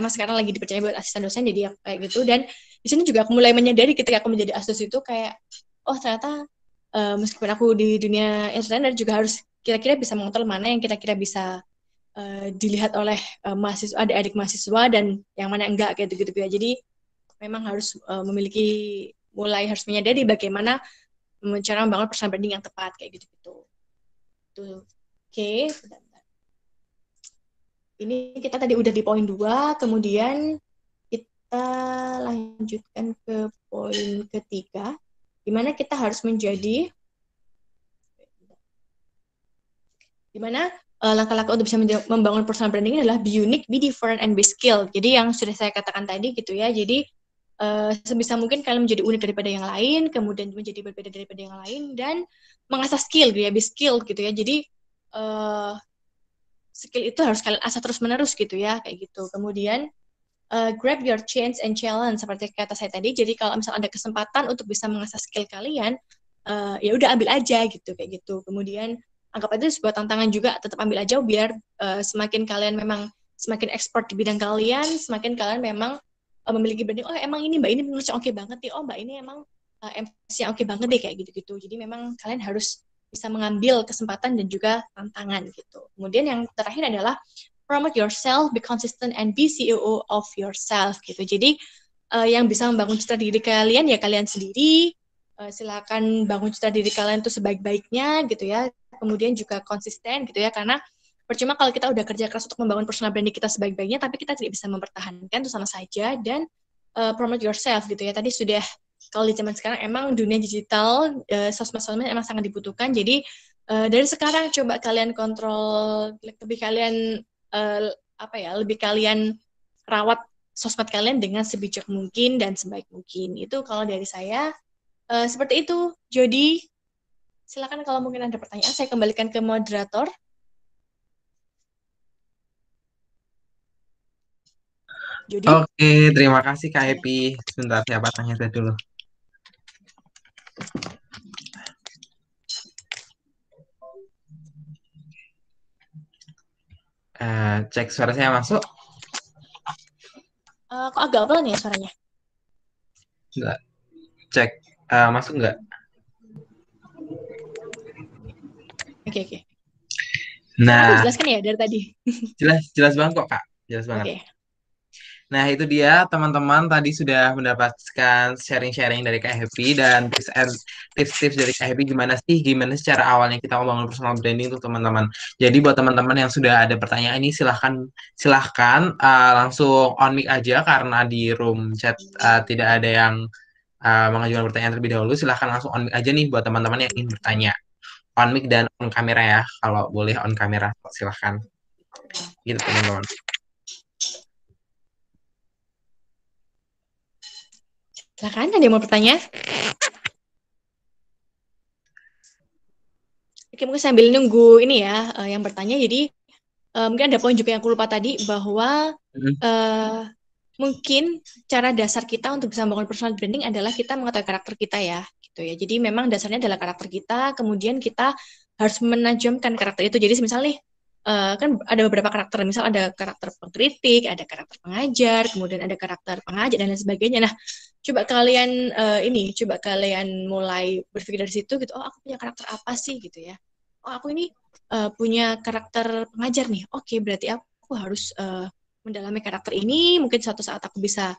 emang sekarang lagi dipercaya buat asisten dosen jadi kayak gitu dan di sini juga aku mulai menyadari ketika aku menjadi asus itu kayak oh ternyata uh, meskipun aku di dunia entertainer juga harus kira-kira bisa mengontrol mana yang kira-kira bisa uh, dilihat oleh uh, mahasiswa adik-adik mahasiswa dan yang mana enggak kayak gitu-gitu ya. Jadi memang harus uh, memiliki mulai harus menyadari bagaimana cara membangun personal branding yang tepat kayak gitu-gitu. Tuh. Oke, okay. Ini kita tadi udah di poin dua, kemudian kita lanjutkan ke poin ketiga di mana kita harus menjadi di mana uh, langkah-langkah untuk bisa membangun personal branding adalah be unique, be different, and be skilled. Jadi yang sudah saya katakan tadi gitu ya. Jadi uh, sebisa mungkin kalian menjadi unik daripada yang lain, kemudian menjadi berbeda daripada yang lain, dan mengasah skill gitu ya, be skilled gitu ya. Jadi uh, skill itu harus kalian asah terus menerus gitu ya, kayak gitu. Kemudian uh, grab your chance and challenge seperti kata saya tadi. Jadi kalau misalnya ada kesempatan untuk bisa mengasah skill kalian, uh, ya udah ambil aja gitu kayak gitu. Kemudian anggap aja sebuah tantangan juga tetap ambil aja biar uh, semakin kalian memang semakin expert di bidang kalian, semakin kalian memang uh, memiliki branding. Oh emang ini mbak ini penulis yang oke okay banget nih. Oh mbak ini emang uh, MC yang oke okay banget deh kayak gitu-gitu. Jadi memang kalian harus bisa mengambil kesempatan dan juga tantangan gitu. Kemudian yang terakhir adalah promote yourself, be consistent, and be CEO of yourself gitu. Jadi uh, yang bisa membangun citra diri kalian ya kalian sendiri. Uh, silakan bangun citra diri kalian itu sebaik-baiknya gitu ya. Kemudian juga konsisten gitu ya karena percuma kalau kita udah kerja keras untuk membangun personal branding kita sebaik-baiknya tapi kita tidak bisa mempertahankan itu sama saja dan uh, promote yourself gitu ya. Tadi sudah kalau di zaman sekarang emang dunia digital uh, sosmed-sosmed emang sangat dibutuhkan. Jadi uh, dari sekarang coba kalian kontrol lebih kalian uh, apa ya lebih kalian rawat sosmed kalian dengan sebijak mungkin dan sebaik mungkin itu kalau dari saya uh, seperti itu Jody silakan kalau mungkin ada pertanyaan saya kembalikan ke moderator
Jody Oke terima kasih Kak Epi sebentar siapa tanya saya dulu Uh, cek suara saya masuk.
Uh, kok agak pelan ya suaranya?
Enggak. Cek. Eh, masuk nggak?
Oke, oke. Aku
Nah,
jelaskan ya dari tadi.
jelas jelas banget kok, Kak. Jelas banget.
Oke.
Nah, itu dia teman-teman tadi sudah mendapatkan sharing-sharing dari Kak Happy dan tips-tips dari Kak Happy gimana sih gimana sih cara awalnya kita membangun personal branding untuk teman-teman. Jadi buat teman-teman yang sudah ada pertanyaan ini silahkan silahkan uh, langsung on mic aja karena di room chat uh, tidak ada yang uh, mengajukan pertanyaan terlebih dahulu. Silahkan langsung on mic aja nih buat teman-teman yang ingin bertanya. On mic dan on kamera ya. Kalau boleh on kamera silahkan. Gitu teman-teman.
Silakan, ada yang mau bertanya? Oke, mungkin sambil nunggu ini ya, uh, yang bertanya. Jadi, uh, mungkin ada poin juga yang aku lupa tadi, bahwa uh, mungkin cara dasar kita untuk bisa membangun personal branding adalah kita mengetahui karakter kita ya, gitu ya. Jadi, memang dasarnya adalah karakter kita, kemudian kita harus menajamkan karakter itu. Jadi, misalnya nih, uh, kan ada beberapa karakter, misal ada karakter pengkritik, ada karakter pengajar, kemudian ada karakter pengajar dan lain sebagainya. Nah, coba kalian uh, ini, coba kalian mulai berpikir dari situ gitu. Oh, aku punya karakter apa sih gitu ya? Oh, aku ini uh, punya karakter pengajar nih. Oke, berarti aku harus uh, mendalami karakter ini. Mungkin suatu saat aku bisa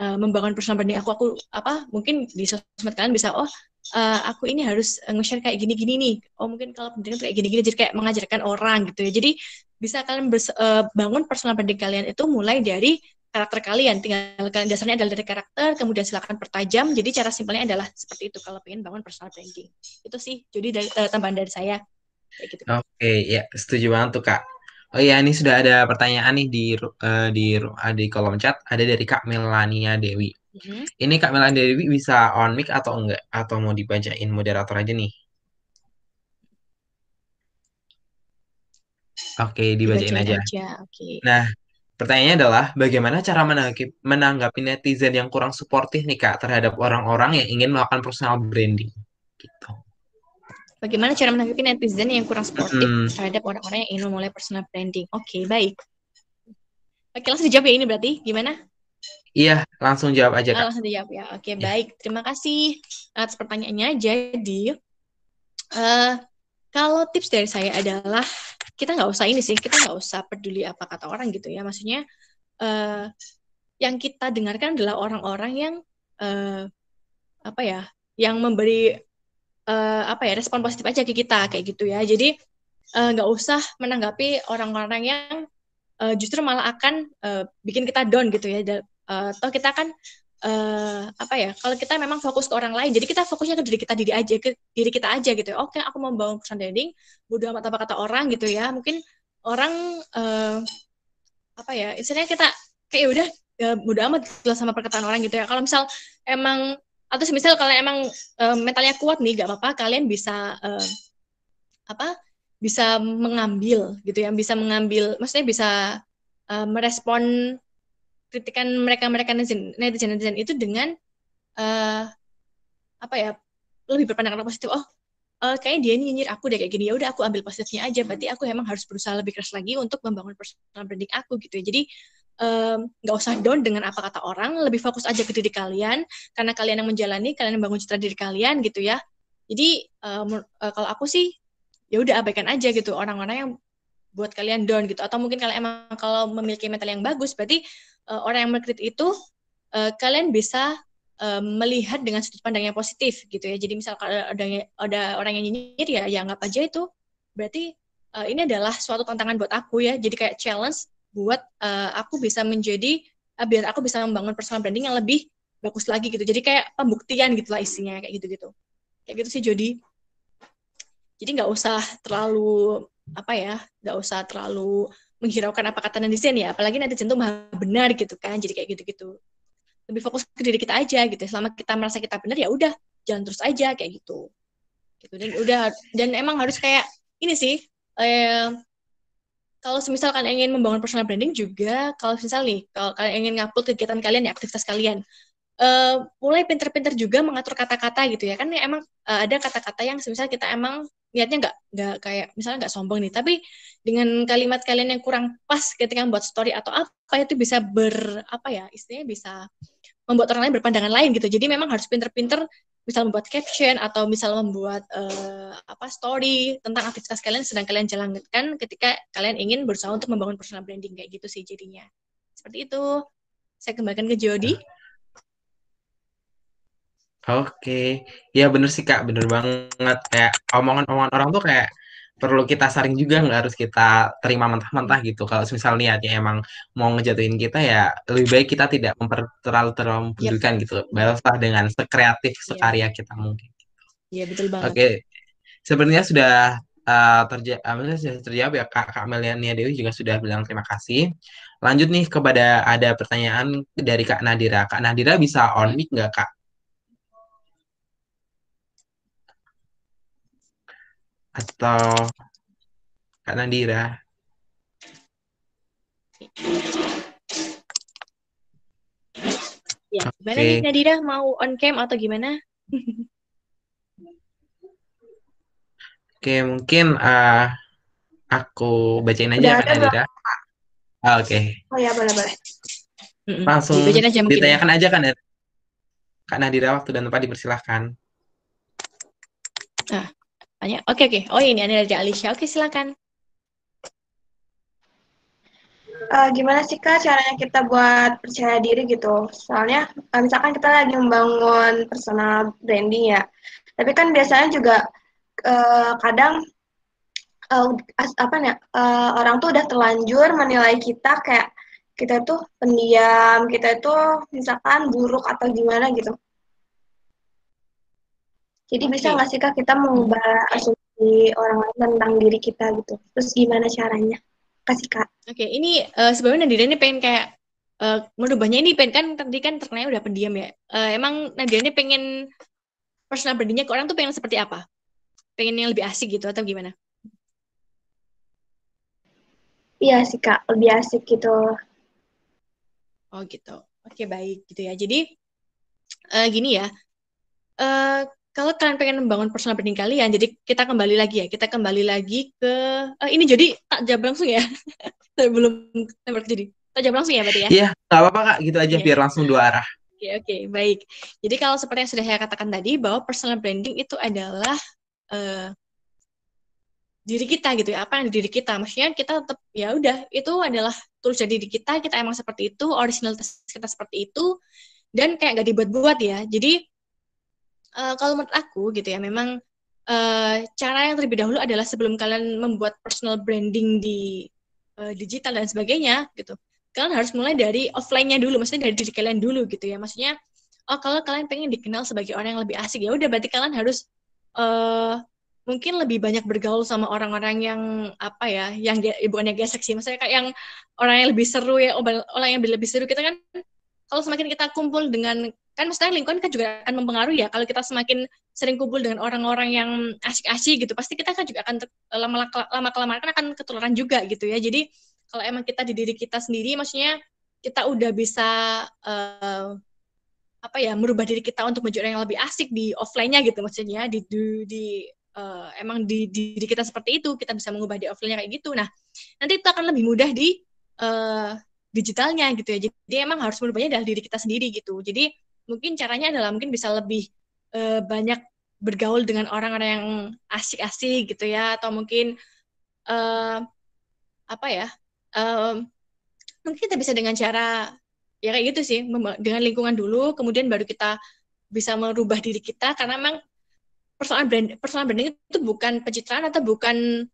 uh, membangun personal branding aku. Aku apa? Mungkin di sosmed kalian bisa. Oh, uh, aku ini harus nge-share kayak gini-gini nih. Oh mungkin kalau pendidikan kayak gini-gini jadi kayak mengajarkan orang gitu ya. Jadi bisa kalian uh, bangun personal branding kalian itu mulai dari karakter kalian. Tinggal kalian dasarnya adalah dari karakter, kemudian silakan pertajam. Jadi cara simpelnya adalah seperti itu kalau pengen bangun personal branding. Itu sih. Jadi dari, uh, tambahan dari saya. Gitu.
Oke, ya setuju banget tuh Kak. Oh iya, ini sudah ada pertanyaan nih di uh, di uh, di kolom chat. Ada dari Kak Melania Dewi. Hmm. Ini Kak Melania Dewi bisa on mic atau enggak? Atau mau dibacain moderator aja nih? Oke, dibacain, dibacain aja. aja. Oke. Nah, pertanyaannya adalah bagaimana cara menanggapi, menanggapi netizen yang kurang suportif nih Kak terhadap orang-orang yang ingin melakukan personal branding? Gitu.
Bagaimana cara menanggapi netizen yang kurang sportif mm. terhadap orang-orang yang ingin memulai personal branding? Oke, okay, baik. Oke, langsung dijawab ya ini berarti. Gimana?
Iya, langsung jawab aja, Kak.
Oh, langsung dijawab ya. Oke, okay, ya. baik. Terima kasih atas pertanyaannya. Jadi, uh, kalau tips dari saya adalah kita nggak usah ini sih, kita nggak usah peduli apa kata orang gitu ya. Maksudnya, uh, yang kita dengarkan adalah orang-orang yang uh, apa ya, yang memberi uh, apa ya respon positif aja ke kita kayak gitu ya. Jadi eh, nggak uh, usah menanggapi orang-orang yang uh, justru malah akan uh, bikin kita down gitu ya. Uh, kita kan uh, apa ya kalau kita memang fokus ke orang lain jadi kita fokusnya ke diri kita diri aja ke diri kita aja gitu ya. Oke aku mau bangun pesan branding bodoh amat apa kata orang gitu ya. Mungkin orang uh, apa ya istilahnya kita kayak ya udah ya, bodoh amat sama perkataan orang gitu ya. Kalau misal emang atau semisal kalian emang uh, mentalnya kuat nih gak apa-apa kalian bisa uh, apa bisa mengambil gitu ya bisa mengambil maksudnya bisa uh, merespon kritikan mereka mereka netizen netizen netizen itu dengan uh, apa ya lebih berpandangan positif. Oh uh, kayaknya dia ini nyinyir aku deh kayak gini. Ya udah aku ambil positifnya aja. Berarti aku emang harus berusaha lebih keras lagi untuk membangun personal branding aku gitu ya. Jadi nggak um, usah down dengan apa kata orang, lebih fokus aja ke diri kalian, karena kalian yang menjalani, kalian yang bangun citra diri kalian gitu ya. Jadi um, uh, kalau aku sih ya udah abaikan aja gitu orang-orang yang buat kalian down gitu, atau mungkin kalian emang kalau memiliki mental yang bagus, berarti uh, orang yang mengkritik itu uh, kalian bisa uh, melihat dengan sudut pandang yang positif gitu ya. Jadi misal kalau ada ada orang yang nyinyir ya, ya anggap aja itu berarti uh, ini adalah suatu tantangan buat aku ya. Jadi kayak challenge buat uh, aku bisa menjadi uh, biar aku bisa membangun personal branding yang lebih bagus lagi gitu. Jadi kayak pembuktian gitulah isinya kayak gitu-gitu. Kayak gitu sih Jody. Jadi nggak usah terlalu apa ya, nggak usah terlalu menghiraukan apa kata netizen ya. Apalagi netizen tuh maha benar gitu kan. Jadi kayak gitu-gitu. Lebih fokus ke diri kita aja gitu. Selama kita merasa kita benar ya udah jalan terus aja kayak gitu. Gitu dan udah dan emang harus kayak ini sih eh, kalau semisal kalian ingin membangun personal branding juga, kalau misal nih, kalau kalian ingin ngupload kegiatan kalian ya, aktivitas kalian, uh, mulai pinter-pinter juga mengatur kata-kata gitu ya. Kan ya emang uh, ada kata-kata yang semisal kita emang niatnya nggak nggak kayak misalnya nggak sombong nih tapi dengan kalimat kalian yang kurang pas ketika membuat story atau apa itu bisa ber apa ya istilahnya bisa membuat orang lain berpandangan lain gitu. Jadi memang harus pinter-pinter misal membuat caption atau misal membuat uh, apa story tentang aktivitas kalian sedang kalian jalankan ketika kalian ingin berusaha untuk membangun personal branding kayak gitu sih jadinya. Seperti itu. Saya kembalikan ke Jody.
Oke, ya bener sih Kak, bener banget. Kayak omongan-omongan orang tuh kayak perlu kita saring juga, nggak harus kita terima mentah-mentah gitu. Kalau misal niatnya emang mau ngejatuhin kita ya lebih baik kita tidak memper, terlalu terlalu mempedulikan yep. gitu. Balaslah dengan sekreatif yep. sekarya kita mungkin.
Iya betul banget.
Oke, sebenarnya sudah uh, terjawab, sudah terjawab ya Kak, Kak Meliania Dewi juga sudah bilang terima kasih. Lanjut nih kepada ada pertanyaan dari Kak Nadira. Kak Nadira bisa on mic nggak Kak? Atau Kak Nadira?
Ya, gimana okay. nih Nadira mau on cam atau gimana?
Oke, mungkin uh, aku bacain aja Kak Nadira. Ah, Oke. Okay.
Oh ya, boleh-boleh.
Langsung aja ditanyakan ya. aja kan ya. Kak Nadira waktu dan tempat dipersilahkan.
Ah, Tanya. Oke, oke. Oh, ini ada dari Alicia. Oke, silakan.
Uh, gimana sih Kak caranya kita buat percaya diri gitu? Soalnya uh, misalkan kita lagi membangun personal branding ya. Tapi kan biasanya juga uh, kadang uh, apa nih uh, orang tuh udah terlanjur menilai kita kayak kita tuh pendiam, kita itu misalkan buruk atau gimana gitu. Jadi bisa nggak sih kak kita mengubah asumsi orang lain tentang diri kita gitu? Terus gimana caranya? Kasih kak.
Oke, okay, ini uh, sebenarnya Nadira ini pengen kayak uh, merubahnya ini pengen kan tadi kan terkenalnya udah pendiam ya. Uh, emang Nadira ini pengen personal brandingnya ke orang tuh pengen seperti apa? Pengen yang lebih asik gitu atau gimana?
Iya sih kak, lebih asik gitu.
Oh gitu. Oke baik gitu ya. Jadi uh, gini ya. Uh, kalau kalian pengen membangun personal branding kalian, jadi kita kembali lagi ya, kita kembali lagi ke uh, ini jadi tak jawab langsung ya, belum tembak jadi tak jawab langsung ya berarti ya?
Iya, nggak apa-apa kak, gitu aja yeah. biar langsung dua arah.
Oke okay, oke okay, baik. Jadi kalau seperti yang sudah saya katakan tadi bahwa personal branding itu adalah uh, diri kita gitu ya, apa yang di diri kita. Maksudnya kita tetap ya udah itu adalah tulus dari diri kita, kita emang seperti itu, originalitas kita seperti itu, dan kayak gak dibuat-buat ya. Jadi uh, kalau menurut aku gitu ya memang uh, cara yang terlebih dahulu adalah sebelum kalian membuat personal branding di uh, digital dan sebagainya gitu. Kalian harus mulai dari offline-nya dulu maksudnya dari diri kalian dulu gitu ya. Maksudnya oh kalau kalian pengen dikenal sebagai orang yang lebih asik ya udah berarti kalian harus uh, mungkin lebih banyak bergaul sama orang-orang yang apa ya yang bukannya gesek sih maksudnya kayak yang orang yang lebih seru ya orang yang lebih seru. Kita kan kalau semakin kita kumpul dengan kan maksudnya lingkungan kan juga akan mempengaruhi ya. Kalau kita semakin sering kumpul dengan orang-orang yang asik-asik gitu pasti kita kan juga akan lama lama kelamaan kan akan ketularan juga gitu ya. Jadi kalau emang kita di diri kita sendiri maksudnya kita udah bisa uh, apa ya merubah diri kita untuk menjadi orang yang lebih asik di offline-nya gitu maksudnya di di, di uh, emang di, di diri kita seperti itu kita bisa mengubah di offline-nya kayak gitu. Nah nanti itu akan lebih mudah di uh, digitalnya gitu ya. Jadi emang harus merubahnya dari diri kita sendiri gitu. Jadi mungkin caranya adalah mungkin bisa lebih uh, banyak bergaul dengan orang-orang yang asik-asik gitu ya atau mungkin uh, apa ya uh, mungkin kita bisa dengan cara ya kayak gitu sih dengan lingkungan dulu kemudian baru kita bisa merubah diri kita karena memang personal brand personal branding itu bukan pencitraan atau bukan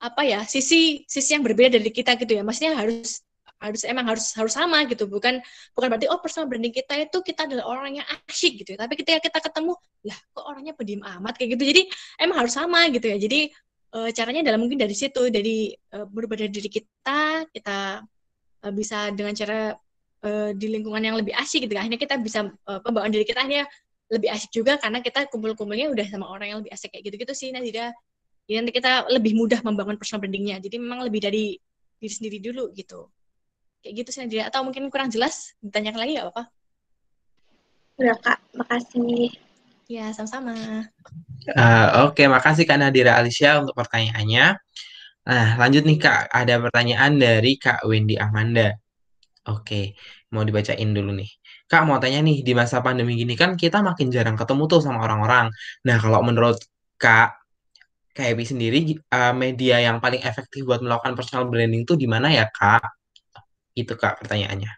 apa ya sisi sisi yang berbeda dari kita gitu ya. Maksudnya harus harus emang harus harus sama gitu. Bukan bukan berarti oh personal branding kita itu kita adalah orang yang asyik gitu ya. tapi ketika kita ketemu lah kok orangnya pendiam amat kayak gitu. Jadi emang harus sama gitu ya. Jadi e, caranya adalah mungkin dari situ dari e, berubah diri kita kita e, bisa dengan cara e, di lingkungan yang lebih asyik gitu. Akhirnya kita bisa e, pembawaan diri kita akhirnya lebih asyik juga karena kita kumpul-kumpulnya udah sama orang yang lebih asik kayak gitu-gitu sih. Nadira jadi nanti kita lebih mudah membangun personal brandingnya. Jadi memang lebih dari diri sendiri dulu gitu Kayak gitu sih Nadira. Atau mungkin kurang jelas, ditanyakan lagi nggak apa-apa?
Udah Kak, makasih.
Ya, sama-sama.
Uh, Oke, okay, makasih Kak Nadira Alicia untuk pertanyaannya. Nah, lanjut nih Kak, ada pertanyaan dari Kak Wendy Amanda. Oke, okay, mau dibacain dulu nih. Kak mau tanya nih, di masa pandemi gini kan kita makin jarang ketemu tuh sama orang-orang. Nah, kalau menurut Kak Kak Ebi sendiri, uh, media yang paling efektif buat melakukan personal branding tuh di mana ya Kak? Itu Kak pertanyaannya.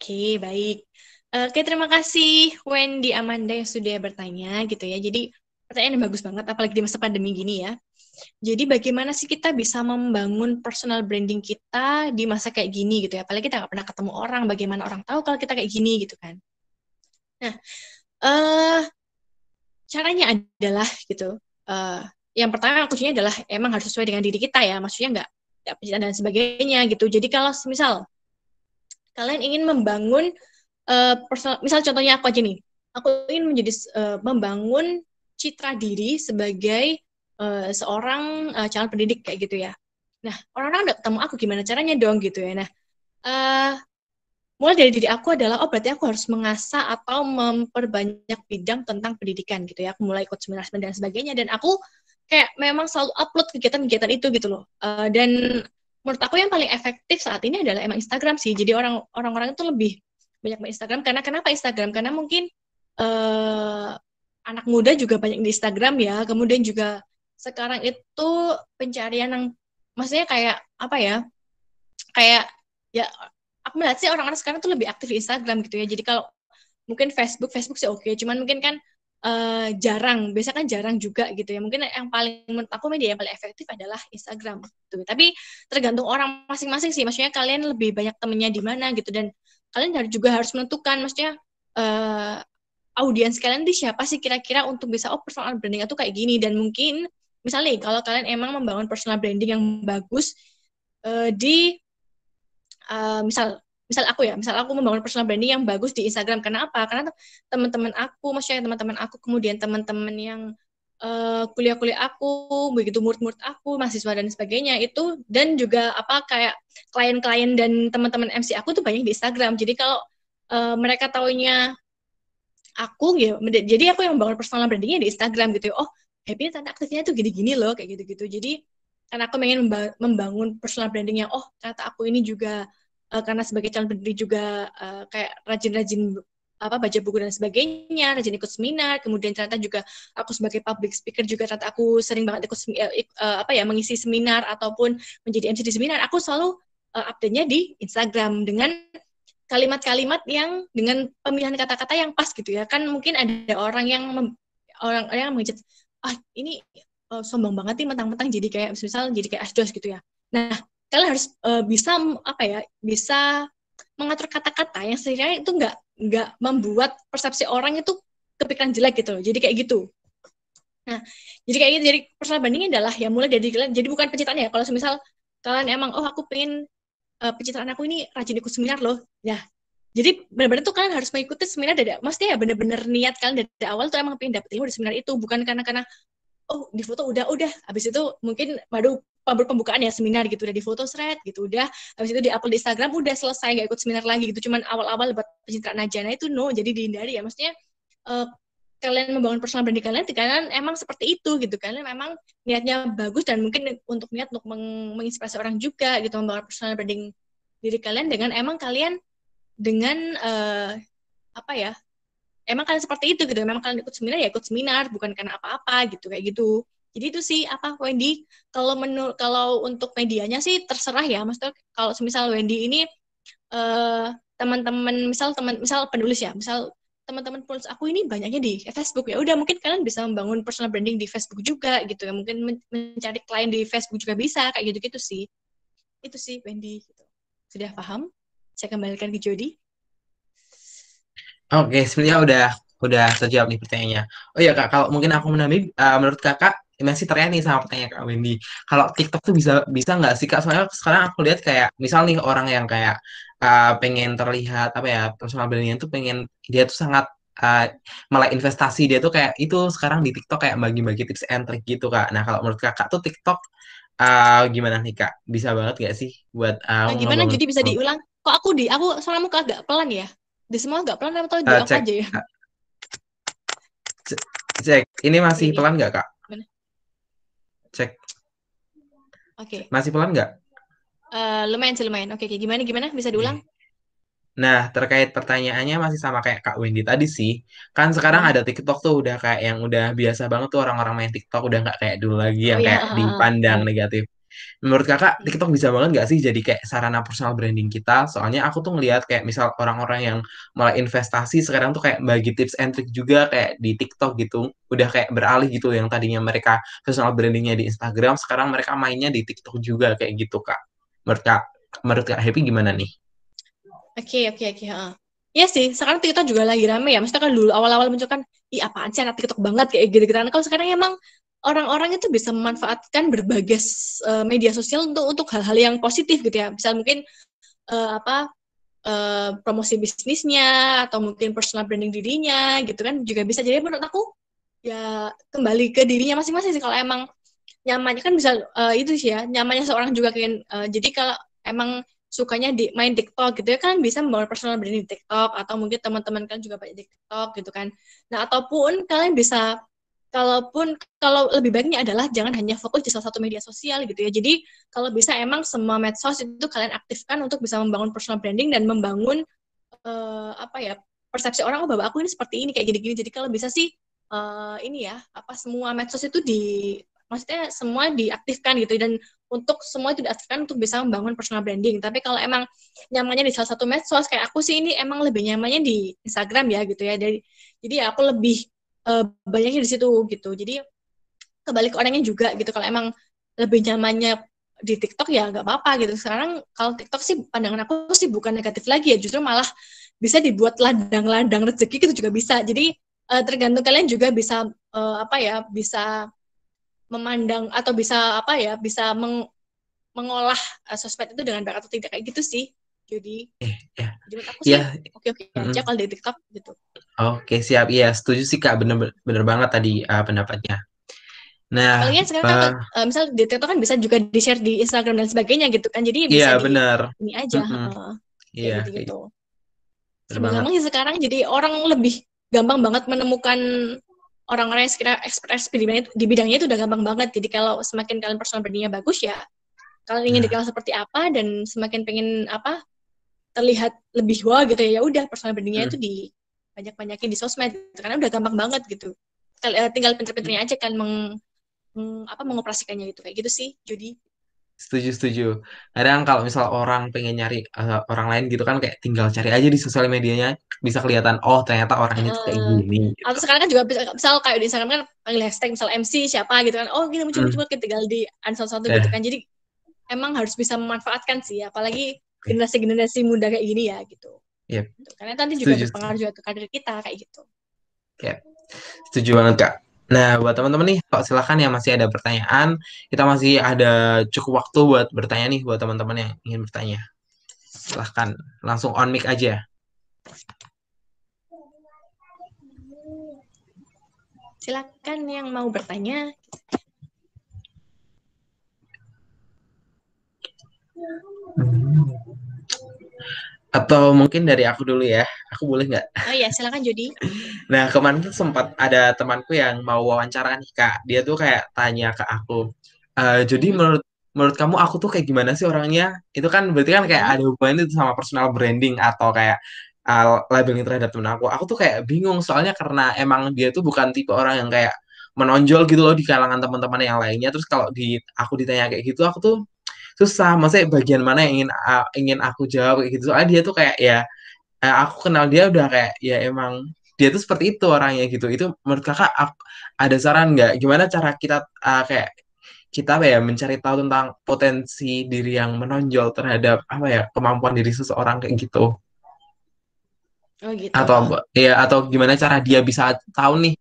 Oke, baik. Uh, Oke, terima kasih Wendy Amanda yang sudah bertanya gitu ya. Jadi pertanyaan yang bagus banget, apalagi di masa pandemi gini ya. Jadi bagaimana sih kita bisa membangun personal branding kita di masa kayak gini gitu ya. Apalagi kita nggak pernah ketemu orang, bagaimana orang tahu kalau kita kayak gini gitu kan. Nah, uh, caranya adalah gitu. Uh, yang pertama kuncinya adalah emang harus sesuai dengan diri kita ya. Maksudnya nggak dan sebagainya gitu. Jadi kalau misal kalian ingin membangun uh, personal, misal contohnya aku aja nih, aku ingin menjadi uh, membangun citra diri sebagai uh, seorang uh, calon pendidik kayak gitu ya. Nah, orang-orang udah ketemu aku gimana caranya dong gitu ya. Nah, uh, mulai dari diri aku adalah oh berarti aku harus mengasah atau memperbanyak bidang tentang pendidikan gitu ya. Aku mulai ikut seminar dan sebagainya dan aku kayak memang selalu upload kegiatan-kegiatan itu gitu loh. Uh, dan menurut aku yang paling efektif saat ini adalah emang Instagram sih. Jadi orang orang-orang itu lebih banyak main Instagram. Karena kenapa Instagram? Karena mungkin uh, anak muda juga banyak di Instagram ya. Kemudian juga sekarang itu pencarian yang maksudnya kayak apa ya? Kayak ya aku melihat sih orang-orang sekarang tuh lebih aktif di Instagram gitu ya. Jadi kalau mungkin Facebook Facebook sih oke. Cuman mungkin kan uh, jarang. Biasanya kan jarang juga gitu ya. Mungkin yang paling menurut aku media yang paling efektif adalah Instagram gitu. Tapi tergantung orang masing-masing sih. Maksudnya kalian lebih banyak temennya di mana gitu. Dan kalian juga harus menentukan maksudnya uh, audiens kalian di siapa sih kira-kira untuk bisa oh personal branding itu kayak gini. Dan mungkin misalnya kalau kalian emang membangun personal branding yang bagus uh, di uh, misal misal aku ya misal aku membangun personal branding yang bagus di Instagram karena apa karena teman-teman aku maksudnya teman-teman aku kemudian teman-teman yang uh, kuliah-kuliah aku, begitu murid-murid aku, mahasiswa dan sebagainya itu dan juga apa kayak klien-klien dan teman-teman MC aku tuh banyak di Instagram. Jadi kalau uh, mereka taunya aku ya, jadi aku yang membangun personal brandingnya di Instagram gitu. Ya. Oh, happy tanda aktifnya tuh gini-gini loh kayak gitu-gitu. Jadi karena aku pengen membangun personal branding yang oh ternyata aku ini juga uh, karena sebagai calon pendiri juga uh, kayak rajin-rajin apa baca buku dan sebagainya, rajin ikut seminar, kemudian ternyata juga aku sebagai public speaker juga ternyata aku sering banget ikut uh, apa ya mengisi seminar ataupun menjadi MC di seminar, aku selalu uh, update-nya di Instagram dengan kalimat-kalimat yang dengan pemilihan kata-kata yang pas gitu ya. Kan mungkin ada orang yang orang orang yang mengecat ah ini uh, sombong banget nih mentang-mentang jadi kayak misal jadi kayak asdos gitu ya. Nah, kalian harus uh, bisa apa ya, bisa mengatur kata-kata yang sebenarnya itu nggak nggak membuat persepsi orang itu kepikiran jelek gitu loh. Jadi kayak gitu. Nah, jadi kayak gitu. Jadi personal branding adalah ya mulai dari kalian. Jadi bukan pencitraan ya. Kalau misal kalian emang oh aku pengen uh, pencitraan aku ini rajin ikut seminar loh. Ya. Jadi benar-benar tuh kalian harus mengikuti seminar dari maksudnya ya benar-benar niat kalian dari awal tuh emang pengen dapet ilmu di seminar itu bukan karena karena oh di foto udah udah. Habis itu mungkin baru pembukaan ya seminar gitu. Udah di foto thread gitu udah. Habis itu di upload di Instagram udah selesai. Nggak ikut seminar lagi gitu. Cuman awal-awal buat pencitraan aja nah itu no. Jadi dihindari ya. Maksudnya uh, kalian membangun personal branding kalian kalian emang seperti itu gitu kalian memang niatnya bagus dan mungkin untuk niat untuk meng menginspirasi orang juga gitu membangun personal branding diri kalian dengan emang kalian dengan uh, apa ya emang kalian seperti itu gitu. Memang kalian ikut seminar ya ikut seminar. Bukan karena apa-apa gitu kayak gitu. Jadi itu sih apa Wendy kalau menurut kalau untuk medianya sih terserah ya. Maksudnya kalau semisal Wendy ini uh, teman-teman misal teman misal penulis ya. Misal teman-teman penulis aku ini banyaknya di Facebook ya. Udah mungkin kalian bisa membangun personal branding di Facebook juga gitu ya. Mungkin men mencari klien di Facebook juga bisa kayak gitu-gitu sih. Itu sih Wendy gitu. sudah paham? Saya kembalikan ke Jody
Oke, sebenarnya udah udah terjawab nih pertanyaannya. Oh ya kak, kalau mungkin aku menambahi, uh, menurut kakak masih ternyata nih sama pertanyaan Kak Wendy. Kalau TikTok tuh bisa bisa nggak sih Kak? Soalnya sekarang aku lihat kayak misal nih orang yang kayak uh, pengen terlihat apa ya personal branding tuh pengen dia tuh sangat uh, malah investasi dia tuh kayak itu sekarang di TikTok kayak bagi-bagi tips and trick gitu Kak. Nah kalau menurut Kakak tuh TikTok uh, gimana nih Kak? Bisa banget gak sih buat uh,
nah, gimana jadi bisa diulang? Kok aku di aku suaramu agak pelan ya? Di semua agak pelan atau di uh, aja ya?
Cek, ini masih
Ini.
pelan nggak kak?
Mana?
Cek,
Oke,
masih pelan nggak?
Eh, lumayan sih lumayan. Oke, oke. Gimana gimana? Bisa diulang?
Nah, terkait pertanyaannya masih sama kayak Kak Wendy tadi sih. Kan sekarang
Hmm.
ada TikTok tuh udah kayak yang udah biasa banget tuh orang-orang main TikTok udah nggak kayak dulu lagi
Oh
yang
iya,
kayak dipandang
Hmm.
negatif. Menurut Kakak,
Hmm.
TikTok bisa banget nggak sih jadi kayak sarana personal branding kita? Soalnya aku tuh ngelihat kayak misal orang-orang yang mulai investasi sekarang tuh kayak bagi tips and trick juga kayak di TikTok gitu. Udah kayak beralih gitu yang tadinya mereka personal brandingnya di Instagram, sekarang mereka mainnya di TikTok juga kayak gitu, Kak. Menurut Kak, menurut Kak Happy gimana nih?
Oke, oke, oke. heeh. Iya sih, sekarang TikTok juga lagi rame ya. Maksudnya kan dulu awal-awal muncul kan, ih apaan sih anak TikTok banget kayak gitu-gitu. Kalau sekarang emang orang-orang itu bisa memanfaatkan berbagai uh, media sosial untuk untuk hal-hal yang positif gitu ya. Bisa mungkin uh, apa uh, promosi bisnisnya atau mungkin personal branding dirinya gitu kan juga bisa. Jadi menurut aku ya kembali ke dirinya masing-masing sih kalau emang nyamannya kan bisa uh, itu sih ya nyamannya seorang juga kan. Uh, jadi kalau emang sukanya di main TikTok gitu ya kan bisa membangun personal branding di TikTok atau mungkin teman-teman kan juga banyak di TikTok gitu kan. Nah, ataupun kalian bisa kalaupun kalau lebih baiknya adalah jangan hanya fokus di salah satu media sosial gitu ya. Jadi kalau bisa emang semua medsos itu kalian aktifkan untuk bisa membangun personal branding dan membangun uh, apa ya persepsi orang oh bahwa aku ini seperti ini kayak gini-gini. Jadi kalau bisa sih uh, ini ya apa semua medsos itu di maksudnya semua diaktifkan gitu dan untuk semua itu diaktifkan untuk bisa membangun personal branding. Tapi kalau emang nyamannya di salah satu medsos kayak aku sih ini emang lebih nyamannya di Instagram ya gitu ya. Jadi jadi aku lebih uh, banyaknya di situ gitu. Jadi kembali ke orangnya juga gitu. Kalau emang lebih nyamannya di TikTok ya nggak apa-apa gitu. Sekarang kalau TikTok sih pandangan aku sih bukan negatif lagi ya, justru malah bisa dibuat ladang-ladang rezeki itu juga bisa. Jadi uh, tergantung kalian juga bisa uh, apa ya, bisa memandang atau bisa apa ya bisa meng, mengolah uh, sosmed itu dengan baik atau tidak kayak gitu sih jadi
eh, ya.
jadi menurut aku sih
Ya,
oke oke aja kalau di TikTok gitu
Oke, siap. Iya, setuju sih Kak. Bener, bener banget tadi uh, pendapatnya. Nah,
apalagi kan sekarang kan
uh,
uh, misal di TikTok kan bisa juga di share di Instagram dan sebagainya gitu kan jadi bisa
iya
di
bener.
ini aja
Mm-mm.
uh,
Iya,
gitu gitu gampang sih sekarang jadi orang lebih gampang banget menemukan orang-orang yang sekira expert di bidangnya, di bidangnya itu udah gampang banget jadi kalau semakin kalian personal brandingnya bagus ya kalian ingin
Nah.
dikenal seperti apa dan semakin pengen apa terlihat lebih wah gitu ya ya udah personal brandingnya
Hmm.
itu di banyak-banyakin di sosmed gitu. karena udah gampang banget gitu eh, tinggal pinter-pinternya aja kan meng, meng- apa mengoperasikannya gitu kayak gitu sih jadi
Setuju, setuju. Kadang kalau misal orang pengen nyari uh, orang lain gitu kan kayak tinggal cari aja di sosial medianya bisa kelihatan oh ternyata orang ini tuh kayak
eh,
gini gitu.
atau sekarang kan juga bisa misal kayak di Instagram kan panggil hashtag misal MC siapa gitu kan oh gini muncul
Hmm.
muncul tinggal di unsel satu gitu kan jadi emang harus bisa memanfaatkan sih apalagi generasi-generasi muda kayak gini ya gitu
Yep.
Gitu. karena nanti juga
Setuju,
berpengaruh juga ke karir kita kayak gitu
Setuju banget, Kak. Nah, buat teman-teman nih, kok silahkan ya masih ada pertanyaan. Kita masih ada cukup waktu buat bertanya nih buat teman-teman yang ingin bertanya. Silahkan, langsung on mic aja.
silakan yang mau bertanya
Atau mungkin dari aku dulu ya. Aku boleh nggak?
oh ya silakan Jody
Nah, kemarin tuh sempat ada temanku yang mau wawancara nih, Kak. Dia tuh kayak tanya ke aku, "Eh, jadi
Mhm.
menurut menurut kamu aku tuh kayak gimana sih orangnya? Itu kan berarti kan kayak ada hubungannya itu sama personal branding atau kayak uh, labeling terhadap temen aku. Aku tuh kayak bingung soalnya karena emang dia tuh bukan tipe orang yang kayak menonjol gitu loh di kalangan teman-teman yang lainnya. Terus kalau di aku ditanya kayak gitu, aku tuh susah. Maksudnya bagian mana yang ingin uh, ingin aku jawab kayak gitu. Soalnya dia tuh kayak ya eh, aku kenal dia udah kayak ya emang dia tuh seperti itu orangnya gitu. Itu menurut kakak ak- ada saran nggak? Gimana cara kita uh, kayak kita apa ya mencari tahu tentang potensi diri yang menonjol terhadap apa ya kemampuan diri seseorang kayak gitu?
oh gitu
Atau ya atau gimana cara dia bisa tahu nih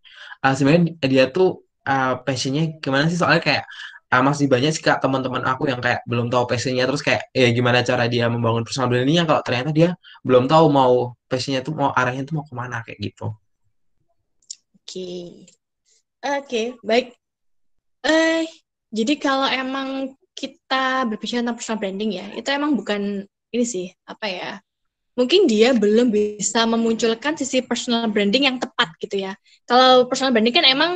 uh, sebenarnya dia tuh uh, passionnya gimana sih? Soalnya kayak uh, masih banyak sih kak teman-teman aku yang kayak belum tahu passionnya terus kayak ya gimana cara dia membangun personal brandingnya kalau ternyata dia belum tahu mau passionnya tuh mau arahnya tuh mau ke mana kayak gitu.
Oke, oke, baik. Eh, jadi kalau emang kita berbicara tentang personal branding ya, itu emang bukan ini sih, apa ya, mungkin dia belum bisa memunculkan sisi personal branding yang tepat gitu ya. Kalau personal branding kan emang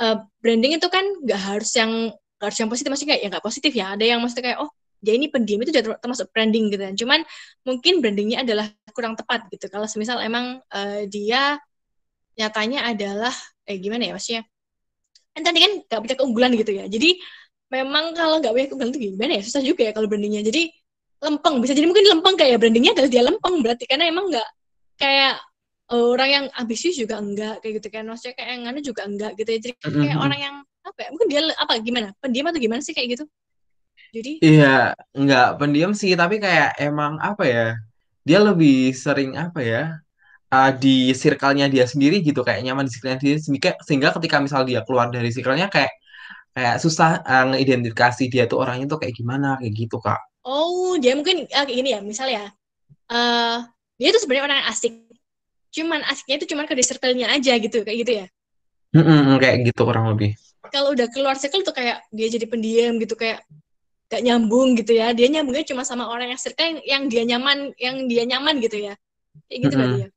uh, branding itu kan nggak harus yang gak harus yang positif, maksudnya ya nggak positif ya. Ada yang maksudnya kayak oh dia ini pendiam itu juga termasuk branding gitu kan. Cuman mungkin brandingnya adalah kurang tepat gitu. Kalau semisal emang uh, dia nyatanya adalah eh gimana ya maksudnya? Kan tadi kan nggak punya keunggulan gitu ya. Jadi memang kalau nggak punya keunggulan itu gimana ya susah juga ya kalau brandingnya. Jadi lempeng bisa jadi mungkin lempeng kayak brandingnya adalah dia lempeng berarti karena emang nggak kayak orang yang ambisius juga enggak kayak gitu kan maksudnya kayak yang juga enggak gitu ya jadi kayak mm-hmm. orang yang apa ya? Mungkin dia apa gimana? Pendiam atau gimana sih kayak gitu? Jadi
iya nggak pendiam sih tapi kayak emang apa ya? Dia lebih sering apa ya? Uh, di circle-nya dia sendiri gitu kayak nyaman di circle-nya dia sendiri sehingga ketika misal dia keluar dari circle-nya kayak kayak susah uh, ngeidentifikasi dia tuh orangnya tuh kayak gimana kayak gitu kak.
Oh dia mungkin uh, kayak gini ya misalnya uh, dia tuh sebenarnya orang asik. Cuman asiknya itu cuman ke di circle-nya aja gitu kayak gitu ya?
Mm -mm, kayak gitu kurang lebih
kalau udah keluar circle tuh kayak dia jadi pendiam gitu kayak gak nyambung gitu ya dia nyambungnya cuma sama orang yang circle yang, yang dia nyaman yang dia nyaman gitu ya kayak gitu mm -hmm. berarti ya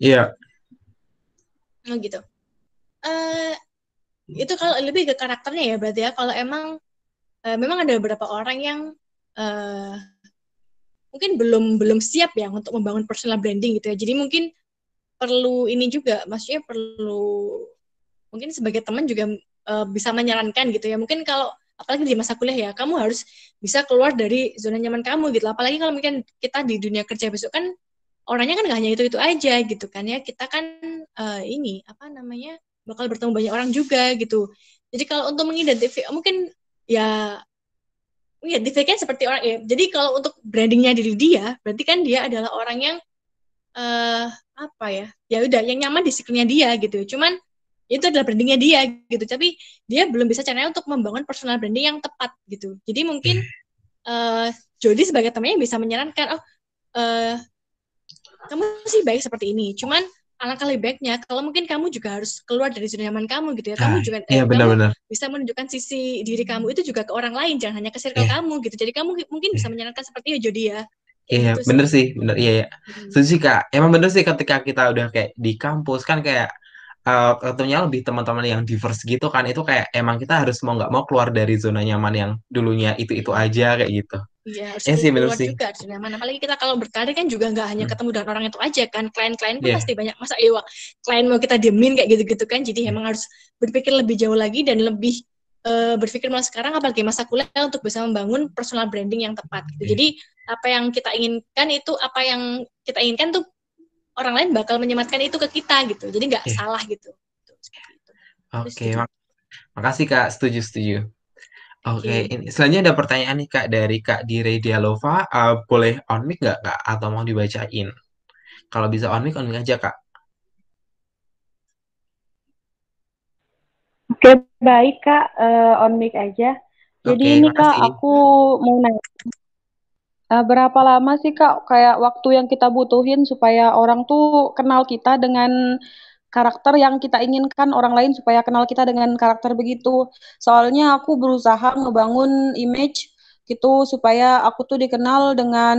iya
yeah. oh gitu uh, itu kalau lebih ke karakternya ya berarti ya kalau emang uh, memang ada beberapa orang yang uh, mungkin belum belum siap ya untuk membangun personal branding gitu ya. Jadi mungkin perlu ini juga, maksudnya perlu mungkin sebagai teman juga uh, bisa menyarankan gitu ya. Mungkin kalau apalagi di masa kuliah ya, kamu harus bisa keluar dari zona nyaman kamu gitu. Apalagi kalau mungkin kita di dunia kerja besok kan orangnya kan gak hanya itu itu aja gitu kan ya. Kita kan uh, ini apa namanya bakal bertemu banyak orang juga gitu. Jadi kalau untuk mengidentifikasi mungkin ya ya kan seperti orang ya. Jadi kalau untuk brandingnya diri dia, berarti kan dia adalah orang yang uh, apa ya? Ya udah yang nyaman di sekelilingnya dia gitu. Cuman itu adalah brandingnya dia gitu. Tapi dia belum bisa caranya untuk membangun personal branding yang tepat gitu. Jadi mungkin uh, Jody sebagai temannya bisa menyarankan, oh uh, kamu sih baik seperti ini. Cuman alangkah lebih baiknya kalau mungkin kamu juga harus keluar dari zona nyaman kamu gitu ya. Kamu ah, juga
iya, benar, benar.
bisa menunjukkan sisi diri kamu itu juga ke orang lain, jangan hanya ke circle yeah. kamu gitu. Jadi kamu mungkin bisa menyarankan seperti itu Jody ya.
Iya, gitu bener sih, bener iya ya. Hmm. sih kak. Emang bener sih ketika kita udah kayak di kampus kan kayak uh, ketemunya lebih teman-teman yang diverse gitu kan itu kayak emang kita harus mau nggak mau keluar dari zona nyaman yang dulunya itu itu aja kayak gitu.
Iya, harus ya sih, benar sih. juga nyaman. Apalagi kita kalau berkarir kan juga nggak hanya hmm. ketemu dengan orang itu aja kan. Klien-klien pun yeah. pasti banyak masa iya klien mau kita diemin kayak gitu-gitu kan. Jadi hmm. emang harus berpikir lebih jauh lagi dan lebih uh, berpikir malah sekarang apalagi masa kuliah untuk bisa membangun personal branding yang tepat. Gitu. Yeah. Jadi apa yang kita inginkan itu apa yang kita inginkan tuh orang lain bakal menyematkan itu ke kita gitu. Jadi nggak yeah. salah gitu.
Oke, okay, mak makasih Kak, setuju setuju. Oke, ini selanjutnya ada pertanyaan nih Kak dari Kak Dire Dialova. Uh, boleh on mic nggak Kak? Atau mau dibacain? Kalau bisa on mic, on mic aja Kak.
Oke, baik Kak. Uh, on mic aja. Jadi Oke, ini Kak, aku mau nanya. Uh, berapa lama sih Kak kayak waktu yang kita butuhin supaya orang tuh kenal kita dengan karakter yang kita inginkan orang lain supaya kenal kita dengan karakter begitu. Soalnya aku berusaha ngebangun image gitu supaya aku tuh dikenal dengan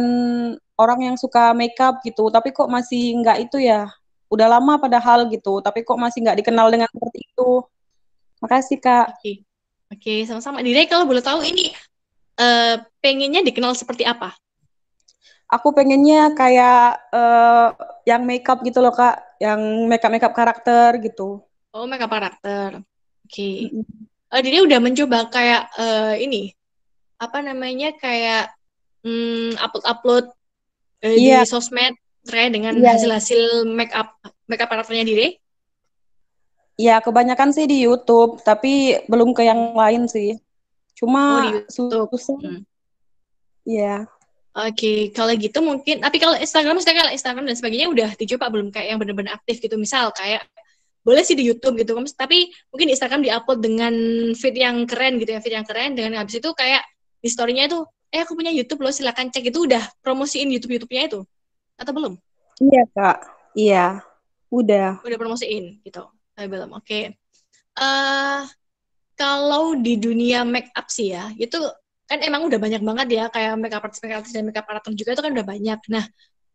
orang yang suka makeup gitu. Tapi kok masih nggak itu ya? Udah lama padahal gitu. Tapi kok masih nggak dikenal dengan seperti itu. Makasih kak.
Oke, Oke sama-sama. Dire kalau boleh tahu ini uh, pengennya dikenal seperti apa?
Aku pengennya kayak uh, yang makeup gitu loh kak yang makeup makeup karakter gitu.
Oh, makeup karakter. Oke. Okay. Uh, eh, dia udah mencoba kayak uh, ini apa namanya kayak um, upload-upload uh, yeah. di iya. sosmed terkait dengan yeah. hasil-hasil makeup makeup karakternya diri?
Ya, kebanyakan sih di YouTube, tapi belum ke yang lain sih. Cuma oh, di YouTube. susah. Hmm. Ya.
Oke, kalau gitu mungkin, tapi kalau Instagram, misalnya kalau Instagram dan sebagainya udah dicoba belum kayak yang benar-benar aktif gitu, misal kayak boleh sih di YouTube gitu, tapi mungkin Instagram diupload dengan feed yang keren gitu ya, feed yang keren, dengan habis itu kayak di story-nya itu, eh aku punya YouTube loh, silakan cek itu udah promosiin YouTube YouTube-nya itu atau belum?
Iya kak, iya, udah.
Udah promosiin gitu, tapi belum. Oke, okay. uh, kalau di dunia make up sih ya, itu kan emang udah banyak banget ya kayak makeup artist makeup artist dan makeup artist juga itu kan udah banyak nah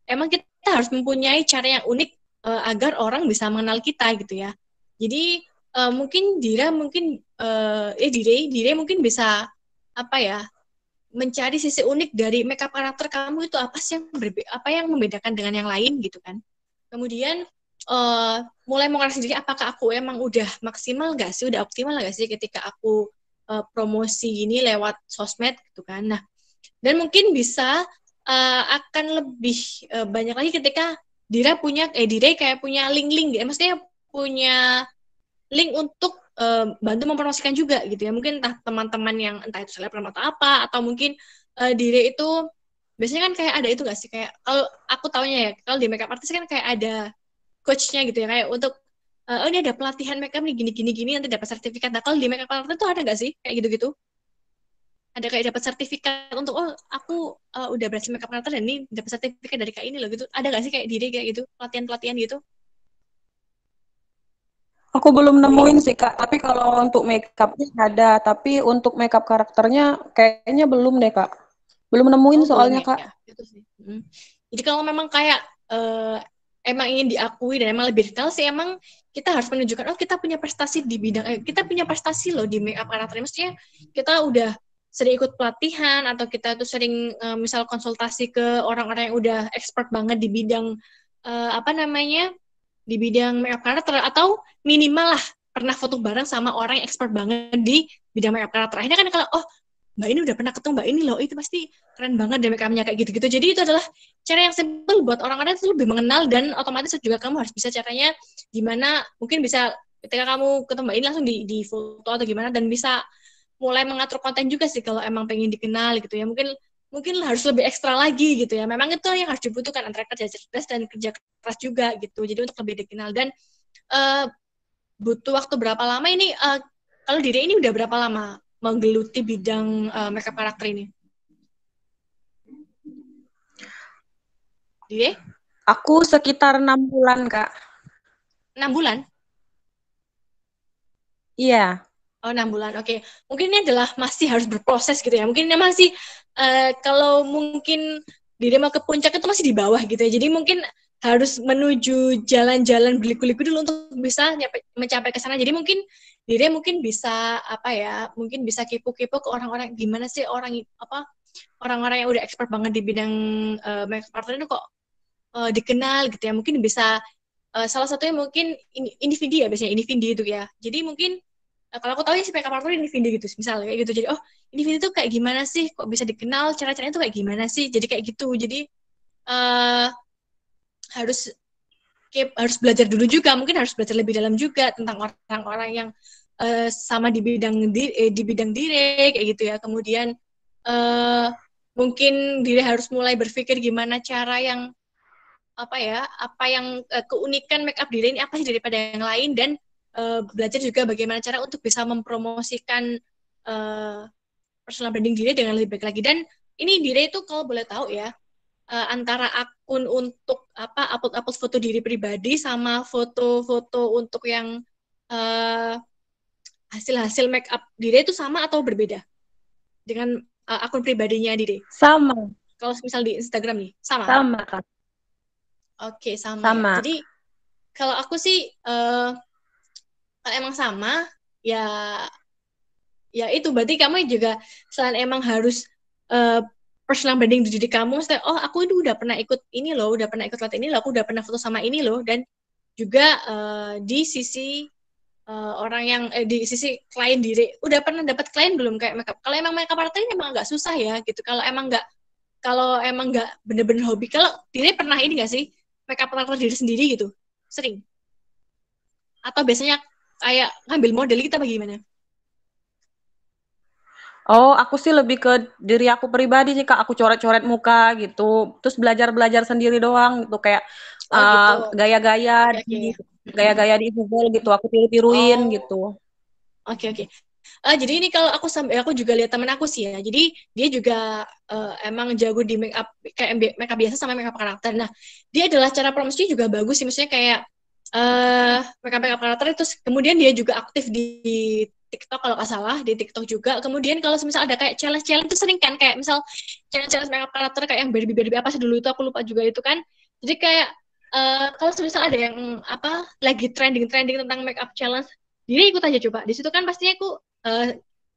emang kita harus mempunyai cara yang unik uh, agar orang bisa mengenal kita gitu ya. Jadi uh, mungkin Dira mungkin uh, eh Dire Dire mungkin bisa apa ya mencari sisi unik dari makeup karakter kamu itu apa sih yang berbe apa yang membedakan dengan yang lain gitu kan. Kemudian uh, mulai mengenal sendiri apakah aku emang udah maksimal gak sih, udah optimal gak sih ketika aku uh, promosi ini lewat sosmed gitu kan. Nah, dan mungkin bisa uh, akan lebih uh, banyak lagi ketika Dira punya eh Dira kayak punya link-link ya, maksudnya punya link untuk uh, bantu mempromosikan juga gitu ya. Mungkin entah teman-teman yang entah itu selebgram atau apa atau mungkin uh, Dira itu biasanya kan kayak ada itu gak sih kayak kalau aku taunya ya kalau di makeup artist kan kayak ada coachnya gitu ya kayak untuk uh, oh ini ada pelatihan makeup nih gini gini gini nanti dapat sertifikat nah kalau di makeup artist itu ada nggak sih kayak gitu gitu ada kayak dapat sertifikat untuk oh aku uh, udah berhasil makeup artist dan ini dapat sertifikat dari kayak ini loh gitu ada gak sih kayak diri kayak gitu pelatihan pelatihan gitu
Aku belum nemuin sih kak, tapi kalau untuk makeupnya ada, tapi untuk makeup karakternya kayaknya belum deh kak. Belum nemuin oh, soalnya belum, ya, kak. Ya,
itu sih. Hmm. Jadi kalau memang kayak uh, emang ingin diakui dan emang lebih detail sih emang kita harus menunjukkan oh kita punya prestasi di bidang eh, kita punya prestasi loh di makeup karakter maksudnya kita udah sering ikut pelatihan atau kita tuh sering uh, misal konsultasi ke orang-orang yang udah expert banget di bidang uh, apa namanya di bidang makeup karakter atau minimal lah pernah foto bareng sama orang yang expert banget di bidang makeup karakter. Akhirnya kan kalau oh mbak ini udah pernah ketemu mbak ini loh itu pasti keren banget deh makeupnya kayak gitu-gitu. Jadi itu adalah cara yang simple buat orang-orang itu lebih mengenal dan otomatis juga kamu harus bisa caranya gimana mungkin bisa ketika kamu ketemu ini langsung di, di foto atau gimana dan bisa mulai mengatur konten juga sih kalau emang pengen dikenal gitu ya. Mungkin mungkin harus lebih ekstra lagi gitu ya. Memang itu yang harus dibutuhkan antara kerja cerdas dan kerja keras juga gitu. Jadi untuk lebih dikenal. Dan uh, butuh waktu berapa lama ini uh, kalau diri ini udah berapa lama menggeluti bidang uh, makeup karakter ini Diri?
Aku sekitar enam bulan kak.
Enam bulan?
Iya.
Oh, enam bulan. Oke. Okay. Mungkin ini adalah masih harus berproses gitu ya. Mungkin ini masih uh, kalau mungkin diri mau ke puncak itu masih di bawah gitu ya. Jadi mungkin harus menuju jalan-jalan berliku-liku dulu untuk bisa nyampe, mencapai ke sana. Jadi mungkin diri mungkin bisa apa ya? Mungkin bisa kipu-kipu ke orang-orang gimana sih orang apa orang-orang yang udah expert banget di bidang uh, makeup artist itu kok uh, dikenal gitu ya. Mungkin bisa uh, salah satunya mungkin individu ya biasanya individu itu ya. Jadi mungkin Nah, kalau aku tahu ya si makeup ini Vindi gitu, misalnya kayak gitu. Jadi oh ini Vindi tuh kayak gimana sih? Kok bisa dikenal? Cara-caranya tuh kayak gimana sih? Jadi kayak gitu. Jadi uh, harus kayak, harus belajar dulu juga. Mungkin harus belajar lebih dalam juga tentang orang-orang yang uh, sama di bidang di, eh, di bidang dire kayak gitu ya. Kemudian uh, mungkin diri harus mulai berpikir gimana cara yang apa ya apa yang uh, keunikan makeup diri ini apa sih daripada yang lain? Dan uh, belajar juga bagaimana cara untuk bisa mempromosikan uh, personal branding diri dengan lebih baik lagi. Dan ini diri itu kalau boleh tahu ya uh, antara akun untuk apa upload upload foto diri pribadi sama foto-foto untuk yang uh, hasil-hasil make up diri itu sama atau berbeda dengan uh, akun pribadinya diri
sama.
Kalau misal di Instagram nih sama?
Sama kan
oke okay, sama, ya. sama. Ya. jadi kalau aku sih uh, kalau emang sama ya ya itu berarti kamu juga selain emang harus uh, personal branding di diri kamu oh aku itu udah pernah ikut ini loh udah pernah ikut latihan ini loh aku udah pernah foto sama ini loh dan juga uh, di sisi uh, orang yang eh, di sisi klien diri udah pernah dapat klien belum kayak makeup kalau emang makeup artist ini emang agak susah ya gitu kalau emang nggak kalau emang nggak bener-bener hobi kalau diri pernah ini nggak sih makeup artist diri sendiri gitu sering atau biasanya kayak ngambil model kita bagaimana?
Oh, aku sih lebih ke diri aku pribadi sih kak. Aku coret-coret muka gitu, terus belajar-belajar sendiri doang gitu kayak oh, uh, gitu. gaya-gaya okay, di gaya-gaya di Google gitu. Aku tiru-tiruin oh. gitu.
Oke okay, oke. Okay. Uh, jadi ini kalau aku sampai aku juga lihat temen aku sih ya. Jadi dia juga uh, emang jago di make up kayak make up biasa sama make up karakter. Nah, dia adalah cara promosi juga bagus sih. Maksudnya kayak uh, makeup makeup karakter itu kemudian dia juga aktif di TikTok kalau nggak salah di TikTok juga kemudian kalau misal ada kayak challenge challenge itu sering kan kayak misal challenge challenge makeup karakter kayak yang Barbie Barbie apa sih dulu itu aku lupa juga itu kan Jadi kayak uh, kalau misal ada yang apa lagi trending-trending tentang makeup challenge, diri ikut aja coba. Di situ kan pastinya aku uh,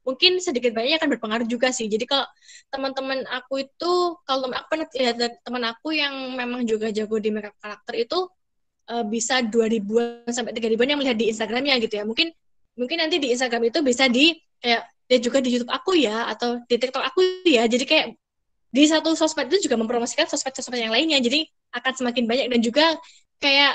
mungkin sedikit banyak akan berpengaruh juga sih. Jadi kalau teman-teman aku itu, kalau aku pernah lihat teman aku yang memang juga jago di makeup karakter itu uh, bisa 2000-an sampai 3000-an yang melihat di Instagramnya gitu ya. Mungkin mungkin nanti di Instagram itu bisa di kayak dia juga di YouTube aku ya atau di TikTok aku ya. Jadi kayak di satu sosmed itu juga mempromosikan sosmed-sosmed yang lainnya jadi akan semakin banyak dan juga kayak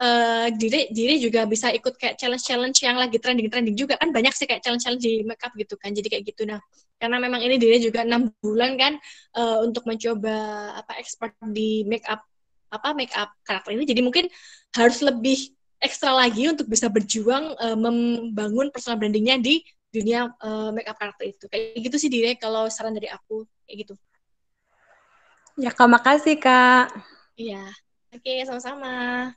uh, diri diri juga bisa ikut kayak challenge-challenge yang lagi trending-trending juga kan. Banyak sih kayak challenge-challenge di makeup gitu kan. Jadi kayak gitu. Nah karena memang ini diri juga enam bulan kan uh, untuk mencoba apa expert di makeup apa makeup karakter ini. Jadi mungkin harus lebih ekstra lagi untuk bisa berjuang uh, membangun personal brandingnya di dunia uh, makeup karakter itu. Kayak gitu sih diri kalau saran dari aku. Kayak gitu.
Ya, Kak, makasih, Kak.
Iya. Oke, sama-sama.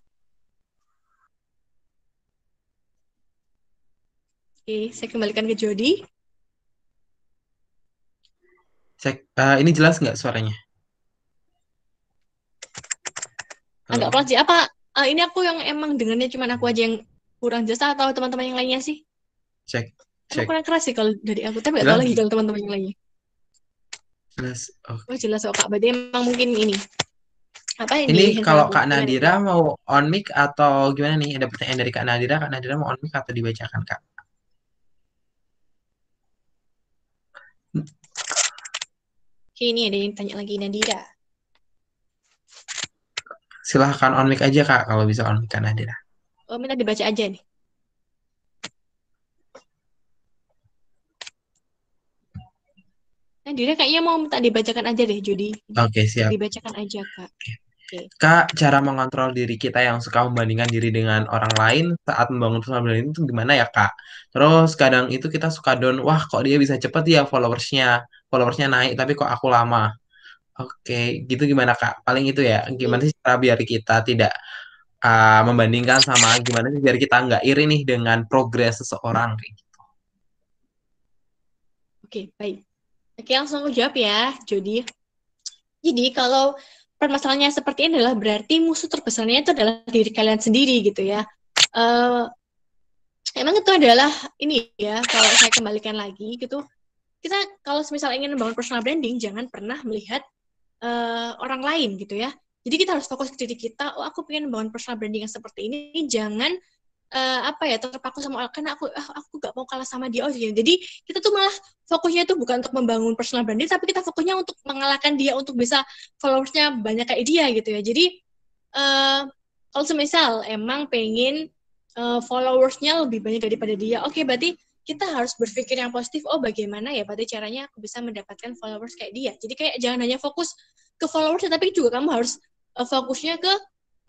Oke, saya kembalikan ke Jody.
Saya, uh, ini jelas nggak suaranya?
Agak pelan sih. Apa uh, ini aku yang emang dengannya cuma aku aja yang kurang jelas atau teman-teman yang lainnya sih?
Cek. Cek.
Aku kurang keras sih kalau dari aku, tapi nggak tahu lagi kalau teman-teman yang lainnya.
Jelas.
Okay. Oh jelas kok Kak. Berarti emang mungkin ini.
Apa ini? Ini kalau Kak Nadira mau on mic atau gimana nih? Ada pertanyaan dari Kak Nadira. Kak Nadira mau on mic atau dibacakan Kak?
Oke, ini ada yang tanya lagi Nadira.
Silahkan on mic aja Kak kalau bisa on mic Kak Nadira.
Oh, minta dibaca aja nih. Dia kayaknya mau minta dibacakan aja deh, Jody.
Oke, okay, siap.
Dibacakan aja, Kak. Okay.
Kak, cara mengontrol diri kita yang suka membandingkan diri dengan orang lain saat membangun personal itu gimana ya, Kak? Terus kadang itu kita suka down, wah kok dia bisa cepet ya followersnya, followersnya naik, tapi kok aku lama. Oke, gitu gimana, Kak? Paling itu ya, gimana sih cara biar kita tidak uh, membandingkan sama gimana sih biar kita nggak iri nih dengan progres seseorang kayak gitu.
Oke, baik. Oke, langsung aku jawab ya, Jody. Jadi kalau permasalahannya seperti ini adalah berarti musuh terbesarnya itu adalah diri kalian sendiri gitu ya. Uh, emang itu adalah ini ya, kalau saya kembalikan lagi gitu, kita kalau misal ingin membangun personal branding, jangan pernah melihat uh, orang lain gitu ya. Jadi kita harus fokus ke diri kita, oh aku pengen membangun personal branding yang seperti ini, jangan uh, apa ya terpaku sama orang karena aku ah, aku gak mau kalah sama dia. Oh jadi jadi kita tuh malah fokusnya itu bukan untuk membangun personal branding tapi kita fokusnya untuk mengalahkan dia untuk bisa followersnya banyak kayak dia gitu ya. Jadi uh, kalau semisal emang pengen uh, followersnya lebih banyak daripada dia oke okay, berarti kita harus berpikir yang positif. Oh bagaimana ya berarti caranya aku bisa mendapatkan followers kayak dia. Jadi kayak jangan hanya fokus ke followers tapi juga kamu harus uh, fokusnya ke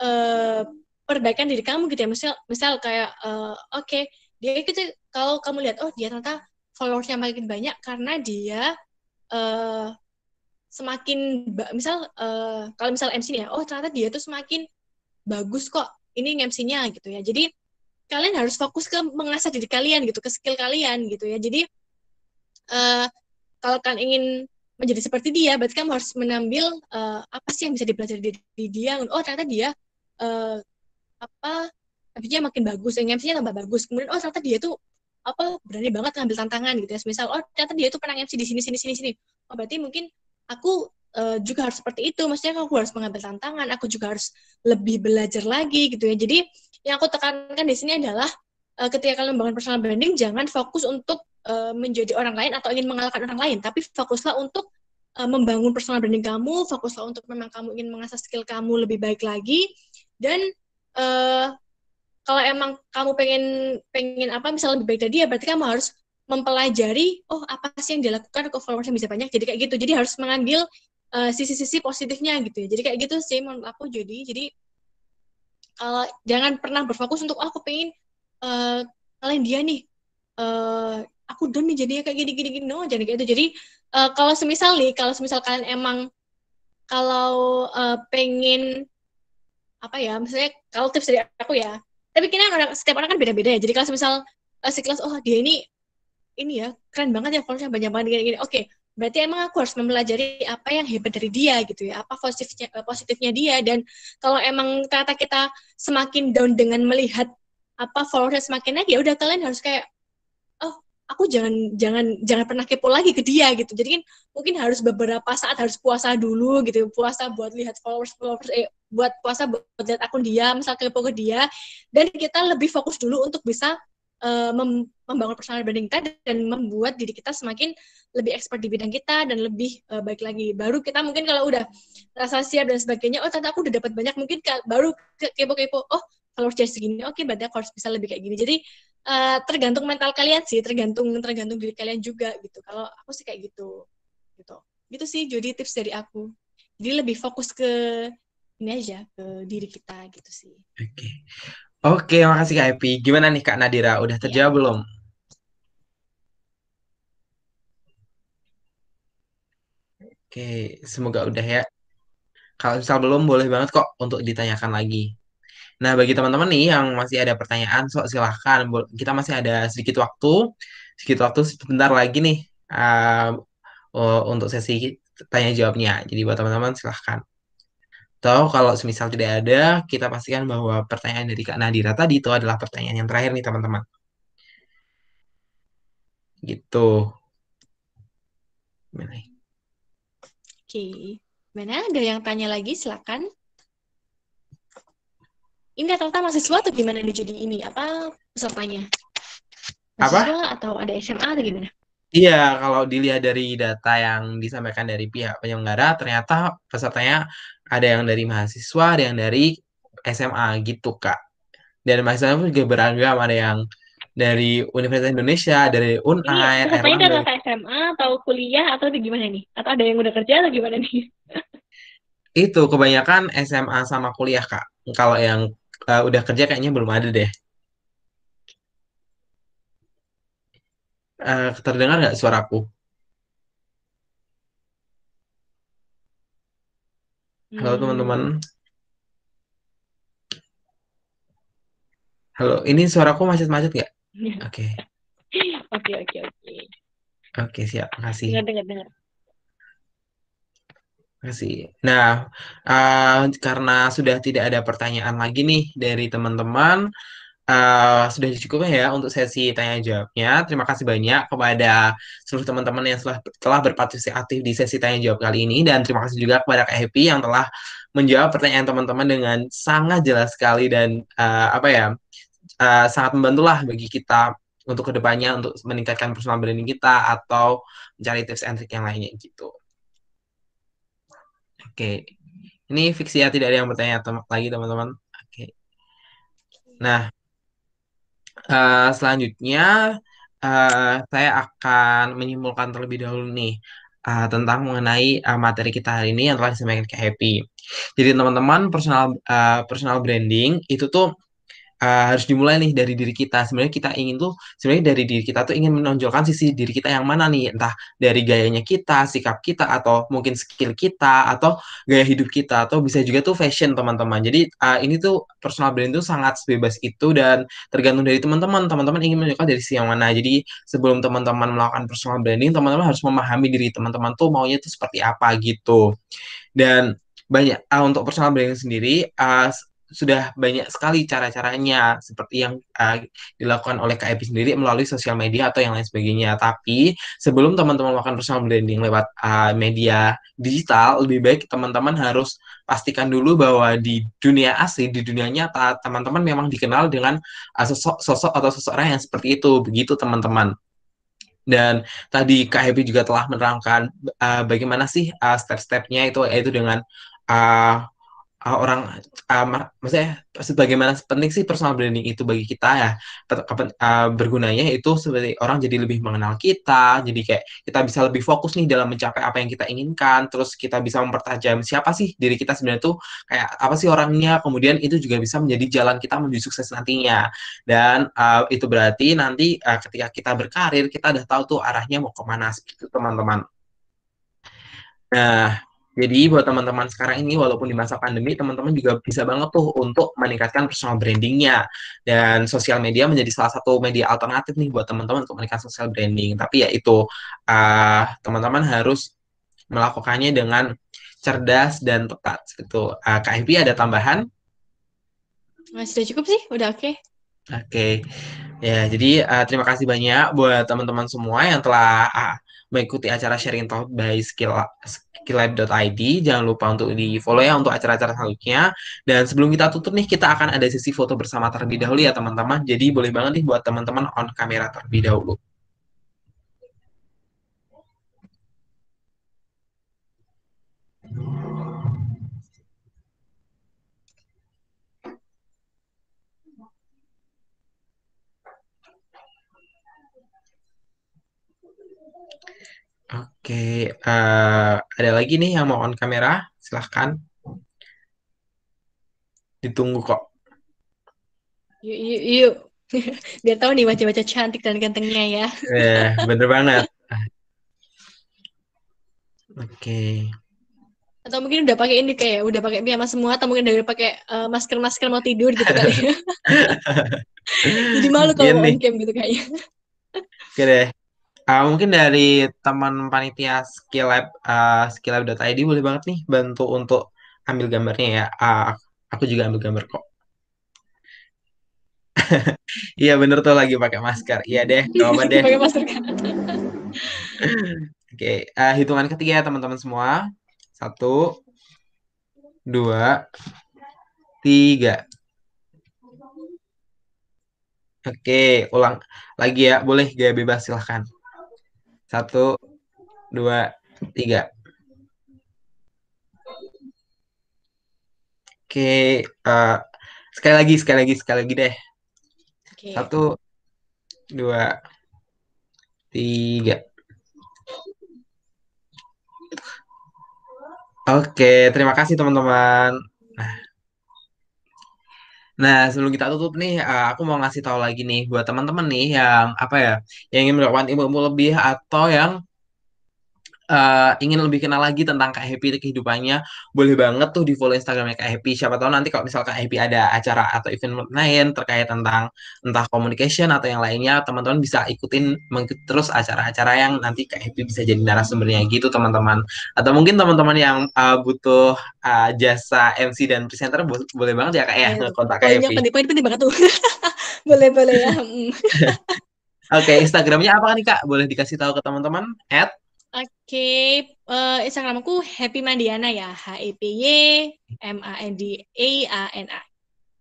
uh, perbaikan diri kamu gitu ya. Misal misal kayak uh, oke okay, dia itu kalau kamu lihat oh dia ternyata followersnya makin banyak karena dia uh, semakin misal uh, kalau misal MC nya oh ternyata dia tuh semakin bagus kok ini MC-nya gitu ya. Jadi kalian harus fokus ke mengasah diri kalian gitu ke skill kalian gitu ya. Jadi uh, kalau kalian ingin menjadi seperti dia berarti kamu harus menambil uh, apa sih yang bisa dipelajari dari dia? Oh ternyata dia uh, apa MC-nya makin bagus, MC-nya tambah bagus. Kemudian oh ternyata dia tuh apa berani banget ngambil tantangan gitu ya. Misal oh ternyata dia tuh pernah MC di sini sini sini sini. Oh berarti mungkin aku uh, juga harus seperti itu. Maksudnya aku harus mengambil tantangan, aku juga harus lebih belajar lagi gitu ya. Jadi yang aku tekankan di sini adalah uh, ketika kalian membangun personal branding jangan fokus untuk uh, menjadi orang lain atau ingin mengalahkan orang lain, tapi fokuslah untuk membangun personal branding kamu, fokuslah untuk memang kamu ingin mengasah skill kamu lebih baik lagi dan uh, kalau emang kamu pengen pengen apa misalnya lebih baik dari dia berarti kamu harus mempelajari oh apa sih yang dilakukan kok followersnya bisa banyak jadi kayak gitu. Jadi harus mengambil uh, sisi-sisi positifnya gitu ya. Jadi kayak gitu sih menurut aku jadi jadi uh, jangan pernah berfokus untuk oh, aku pengen uh, kalian dia nih. Uh, aku down nih jadinya kayak gini gini gini. No jadi kayak itu jadi uh, kalau semisal nih kalau semisal kalian emang kalau uh, pengen apa ya misalnya kalau tips dari aku ya tapi kini orang setiap orang kan beda-beda ya. Jadi kalau misal uh, si kelas oh dia ini ini ya keren banget ya followersnya banyak banget gini-gini. Oke berarti emang aku harus mempelajari apa yang hebat dari dia gitu ya, apa positifnya eh, positifnya dia. Dan kalau emang ternyata kita semakin down dengan melihat apa followersnya semakin naik ya udah kalian harus kayak oh aku jangan jangan jangan pernah kepo lagi ke dia gitu. Jadi kan mungkin harus beberapa saat harus puasa dulu gitu puasa buat lihat followers followers eh buat puasa buat lihat akun dia misal kepo ke dia dan kita lebih fokus dulu untuk bisa uh, mem membangun personal branding kita dan membuat diri kita semakin lebih expert di bidang kita dan lebih uh, baik lagi. Baru kita mungkin kalau udah rasa siap dan sebagainya, oh ternyata aku udah dapat banyak, mungkin baru kepo-kepo, oh kalau jadi segini, oke okay, berarti aku harus bisa lebih kayak gini. Jadi uh, tergantung mental kalian sih, tergantung tergantung diri kalian juga gitu. Kalau aku sih kayak gitu, gitu. Gitu sih, jadi tips dari aku. Jadi lebih fokus ke ini aja ke diri kita gitu sih.
Oke. Okay. Oke, makasih Kak Epi. Gimana nih Kak Nadira? Udah iya. terjawab belum? Oke, semoga udah ya. Kalau misal belum, boleh banget kok untuk ditanyakan lagi. Nah, bagi teman-teman nih yang masih ada pertanyaan, so silahkan. Kita masih ada sedikit waktu, sedikit waktu sebentar lagi nih uh, untuk sesi tanya jawabnya. Jadi buat teman-teman silahkan. Atau kalau semisal tidak ada, kita pastikan bahwa pertanyaan dari Kak Nadira tadi itu adalah pertanyaan yang terakhir nih teman-teman. Gitu.
Oke. Mana ada yang tanya lagi? Silakan. Ini rata-rata mahasiswa atau gimana nih jadi ini? Apa pesertanya?
Mahasiswa
Apa? atau ada SMA atau gimana?
Iya, kalau dilihat dari data yang disampaikan dari pihak penyelenggara, ternyata pesertanya ada yang dari mahasiswa, ada yang dari SMA gitu, Kak. Dan mahasiswa pun juga beragam, ada yang dari Universitas Indonesia, dari UNAIR,
Ini pesertanya dari SMA atau kuliah atau gimana nih? Atau ada yang udah kerja atau gimana nih?
Itu kebanyakan SMA sama kuliah, Kak. Kalau yang uh, udah kerja kayaknya belum ada deh. Uh, terdengar nggak suaraku? Halo hmm. teman-teman. Halo, ini suaraku macet-macet nggak? Oke.
Oke, oke, oke.
Oke, siap. Makasih.
Dengar, dengar, dengar.
Makasih. Nah, uh, karena sudah tidak ada pertanyaan lagi nih dari teman-teman, uh, sudah cukup ya untuk sesi tanya jawabnya. Terima kasih banyak kepada seluruh teman-teman yang telah, telah berpartisipasi aktif di sesi tanya jawab kali ini dan terima kasih juga kepada Kak Happy yang telah menjawab pertanyaan teman-teman dengan sangat jelas sekali dan uh, apa ya uh, sangat membantulah bagi kita untuk ke depannya untuk meningkatkan personal branding kita atau mencari tips and trick yang lainnya gitu. Oke, ini fiksi ya tidak ada yang bertanya tem lagi teman-teman. Oke. Nah, uh, selanjutnya uh, saya akan menyimpulkan terlebih dahulu nih uh, tentang mengenai uh, materi kita hari ini yang telah disampaikan ke Happy. Jadi teman-teman personal uh, personal branding itu tuh uh, harus dimulai nih dari diri kita. Sebenarnya kita ingin tuh sebenarnya dari diri kita tuh ingin menonjolkan sisi diri kita yang mana nih, entah dari gayanya kita, sikap kita atau mungkin skill kita atau gaya hidup kita atau bisa juga tuh fashion teman-teman. Jadi uh, ini tuh personal brand tuh sangat bebas itu dan tergantung dari teman-teman. Teman-teman ingin menunjukkan dari sisi yang mana. Jadi sebelum teman-teman melakukan personal branding, teman-teman harus memahami diri teman-teman tuh maunya tuh seperti apa gitu. Dan banyak uh, untuk personal branding sendiri uh, sudah banyak sekali cara-caranya seperti yang uh, dilakukan oleh KIP sendiri melalui sosial media atau yang lain sebagainya. Tapi sebelum teman-teman melakukan personal branding lewat uh, media digital, lebih baik teman-teman harus pastikan dulu bahwa di dunia asli, di dunia nyata, teman-teman memang dikenal dengan uh, sosok, sosok atau seseorang yang seperti itu. Begitu teman-teman. Dan tadi Kak Happy juga telah menerangkan uh, bagaimana sih uh, step-stepnya itu yaitu dengan uh, uh, orang uh, maksudnya sebagaimana penting sih personal branding itu bagi kita ya. Uh, bergunanya itu seperti orang jadi lebih mengenal kita jadi kayak kita bisa lebih fokus nih dalam mencapai apa yang kita inginkan terus kita bisa mempertajam siapa sih diri kita sebenarnya tuh kayak apa sih orangnya kemudian itu juga bisa menjadi jalan kita menuju sukses nantinya. Dan uh, itu berarti nanti uh, ketika kita berkarir kita udah tahu tuh arahnya mau ke mana teman-teman. Nah Jadi buat teman-teman sekarang ini walaupun di masa pandemi teman-teman juga bisa banget tuh untuk meningkatkan personal brandingnya dan sosial media menjadi salah satu media alternatif nih buat teman-teman untuk meningkatkan sosial branding. Tapi ya itu uh, teman-teman harus melakukannya dengan cerdas dan tepat. Itu uh, Kak Evi ada tambahan?
Nah, sudah cukup sih, udah oke. Okay.
Oke, okay. ya jadi uh, terima kasih banyak buat teman-teman semua yang telah uh, mengikuti acara sharing talk by skill skilllab.id. Jangan lupa untuk di follow ya untuk acara-acara selanjutnya. Dan sebelum kita tutup nih, kita akan ada sesi foto bersama terlebih dahulu ya teman-teman. Jadi boleh banget nih buat teman-teman on kamera terlebih dahulu. Oke, uh, ada lagi nih yang mau on kamera? Silahkan. Ditunggu kok.
Yuk, yuk, yuk. Biar tahu nih baca-baca cantik dan gantengnya ya.
Eh, bener banget. Oke. Okay.
Atau mungkin udah pakai ini kayak udah pakai piyama semua atau mungkin udah pakai uh, masker-masker mau tidur gitu kali. Jadi malu kalau on cam gitu kayaknya.
Oke deh. Uh, mungkin dari teman panitia Skillab uh, skillab.id boleh banget nih bantu untuk ambil gambarnya ya. Uh, aku juga ambil gambar kok. Iya bener tuh lagi pakai masker. Iya deh, coba deh. pakai masker. Oke, uh, hitungan ketiga ya teman-teman semua. Satu, dua, tiga. Oke, ulang lagi ya. Boleh gaya bebas silahkan. Satu, dua, tiga. Oke, uh, sekali lagi, sekali lagi, sekali lagi deh. Okay. Satu, dua, tiga. Oke, terima kasih teman-teman. Nah, sebelum kita tutup nih, uh, aku mau ngasih tahu lagi nih buat teman-teman nih yang apa ya, yang ingin mendapatkan ilmu-ilmu lebih atau yang uh, ingin lebih kenal lagi tentang Kak Happy kehidupannya, boleh banget tuh di follow Instagramnya Kak Happy. Siapa tahu nanti kalau misal Kak Happy ada acara atau event lain terkait tentang entah communication atau yang lainnya, teman-teman bisa ikutin mengikuti terus acara-acara yang nanti Kak Happy bisa jadi narasumbernya gitu teman-teman. Atau mungkin teman-teman yang uh, butuh uh, jasa MC dan presenter boleh banget ya Kak ya kontak Kak Happy.
Penting, penting banget tuh. boleh boleh ya.
Oke, okay, Instagramnya apa nih Kak? Boleh dikasih tahu ke teman-teman? At
Oke, uh, Instagramku Happy Mandiana ya, H E P Y M A N D A A N A.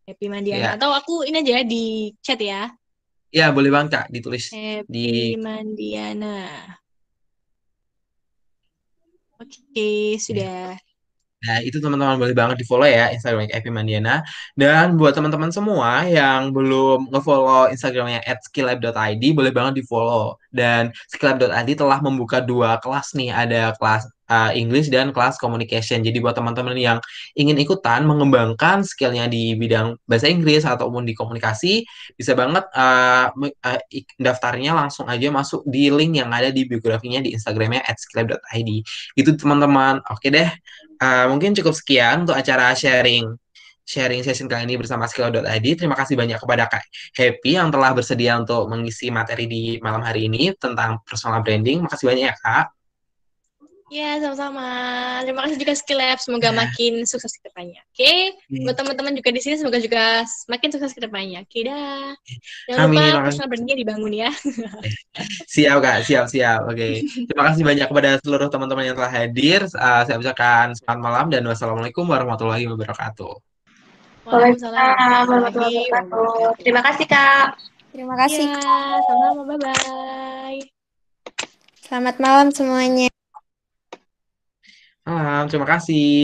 Happy Mandiana. Yeah. Atau aku ini aja di chat ya.
Ya, boleh banget Kak, ditulis
Happy
di
Mandiana. Oke, sudah.
Nah, itu teman-teman boleh banget di-follow ya Instagramnya Evi Mandiana. Dan buat teman-teman semua yang belum nge-follow Instagramnya at skillab.id, boleh banget di-follow. Dan skillab.id telah membuka dua kelas nih, ada kelas uh, English dan kelas communication. Jadi buat teman-teman yang ingin ikutan mengembangkan skillnya di bidang bahasa Inggris ataupun di komunikasi, bisa banget uh, uh, daftarnya langsung aja masuk di link yang ada di biografinya di Instagramnya skillab.id. Itu teman-teman. Oke deh uh, mungkin cukup sekian untuk acara sharing sharing session kali ini bersama skill.id. Terima kasih banyak kepada Kak Happy yang telah bersedia untuk mengisi materi di malam hari ini tentang personal branding. Makasih banyak ya Kak.
Ya, sama-sama. Terima kasih juga Skill Lab. Semoga ya. makin sukses ke depannya. Oke? Okay? Ya. Buat teman-teman juga di sini, semoga juga makin sukses ke depannya. Oke, okay, dah. Jangan Amin. lupa personal brandingnya dibangun ya.
siap, Kak. Siap, siap. Oke. Okay. Terima kasih banyak kepada seluruh teman-teman yang telah hadir. Uh, saya ucapkan selamat malam dan wassalamualaikum warahmatullahi wabarakatuh.
Waalaikumsalam warahmatullahi wabarakatuh. Terima kasih, Kak.
Terima kasih. Ya, sama-sama. Bye-bye.
Selamat malam semuanya.
Malam, terima kasih.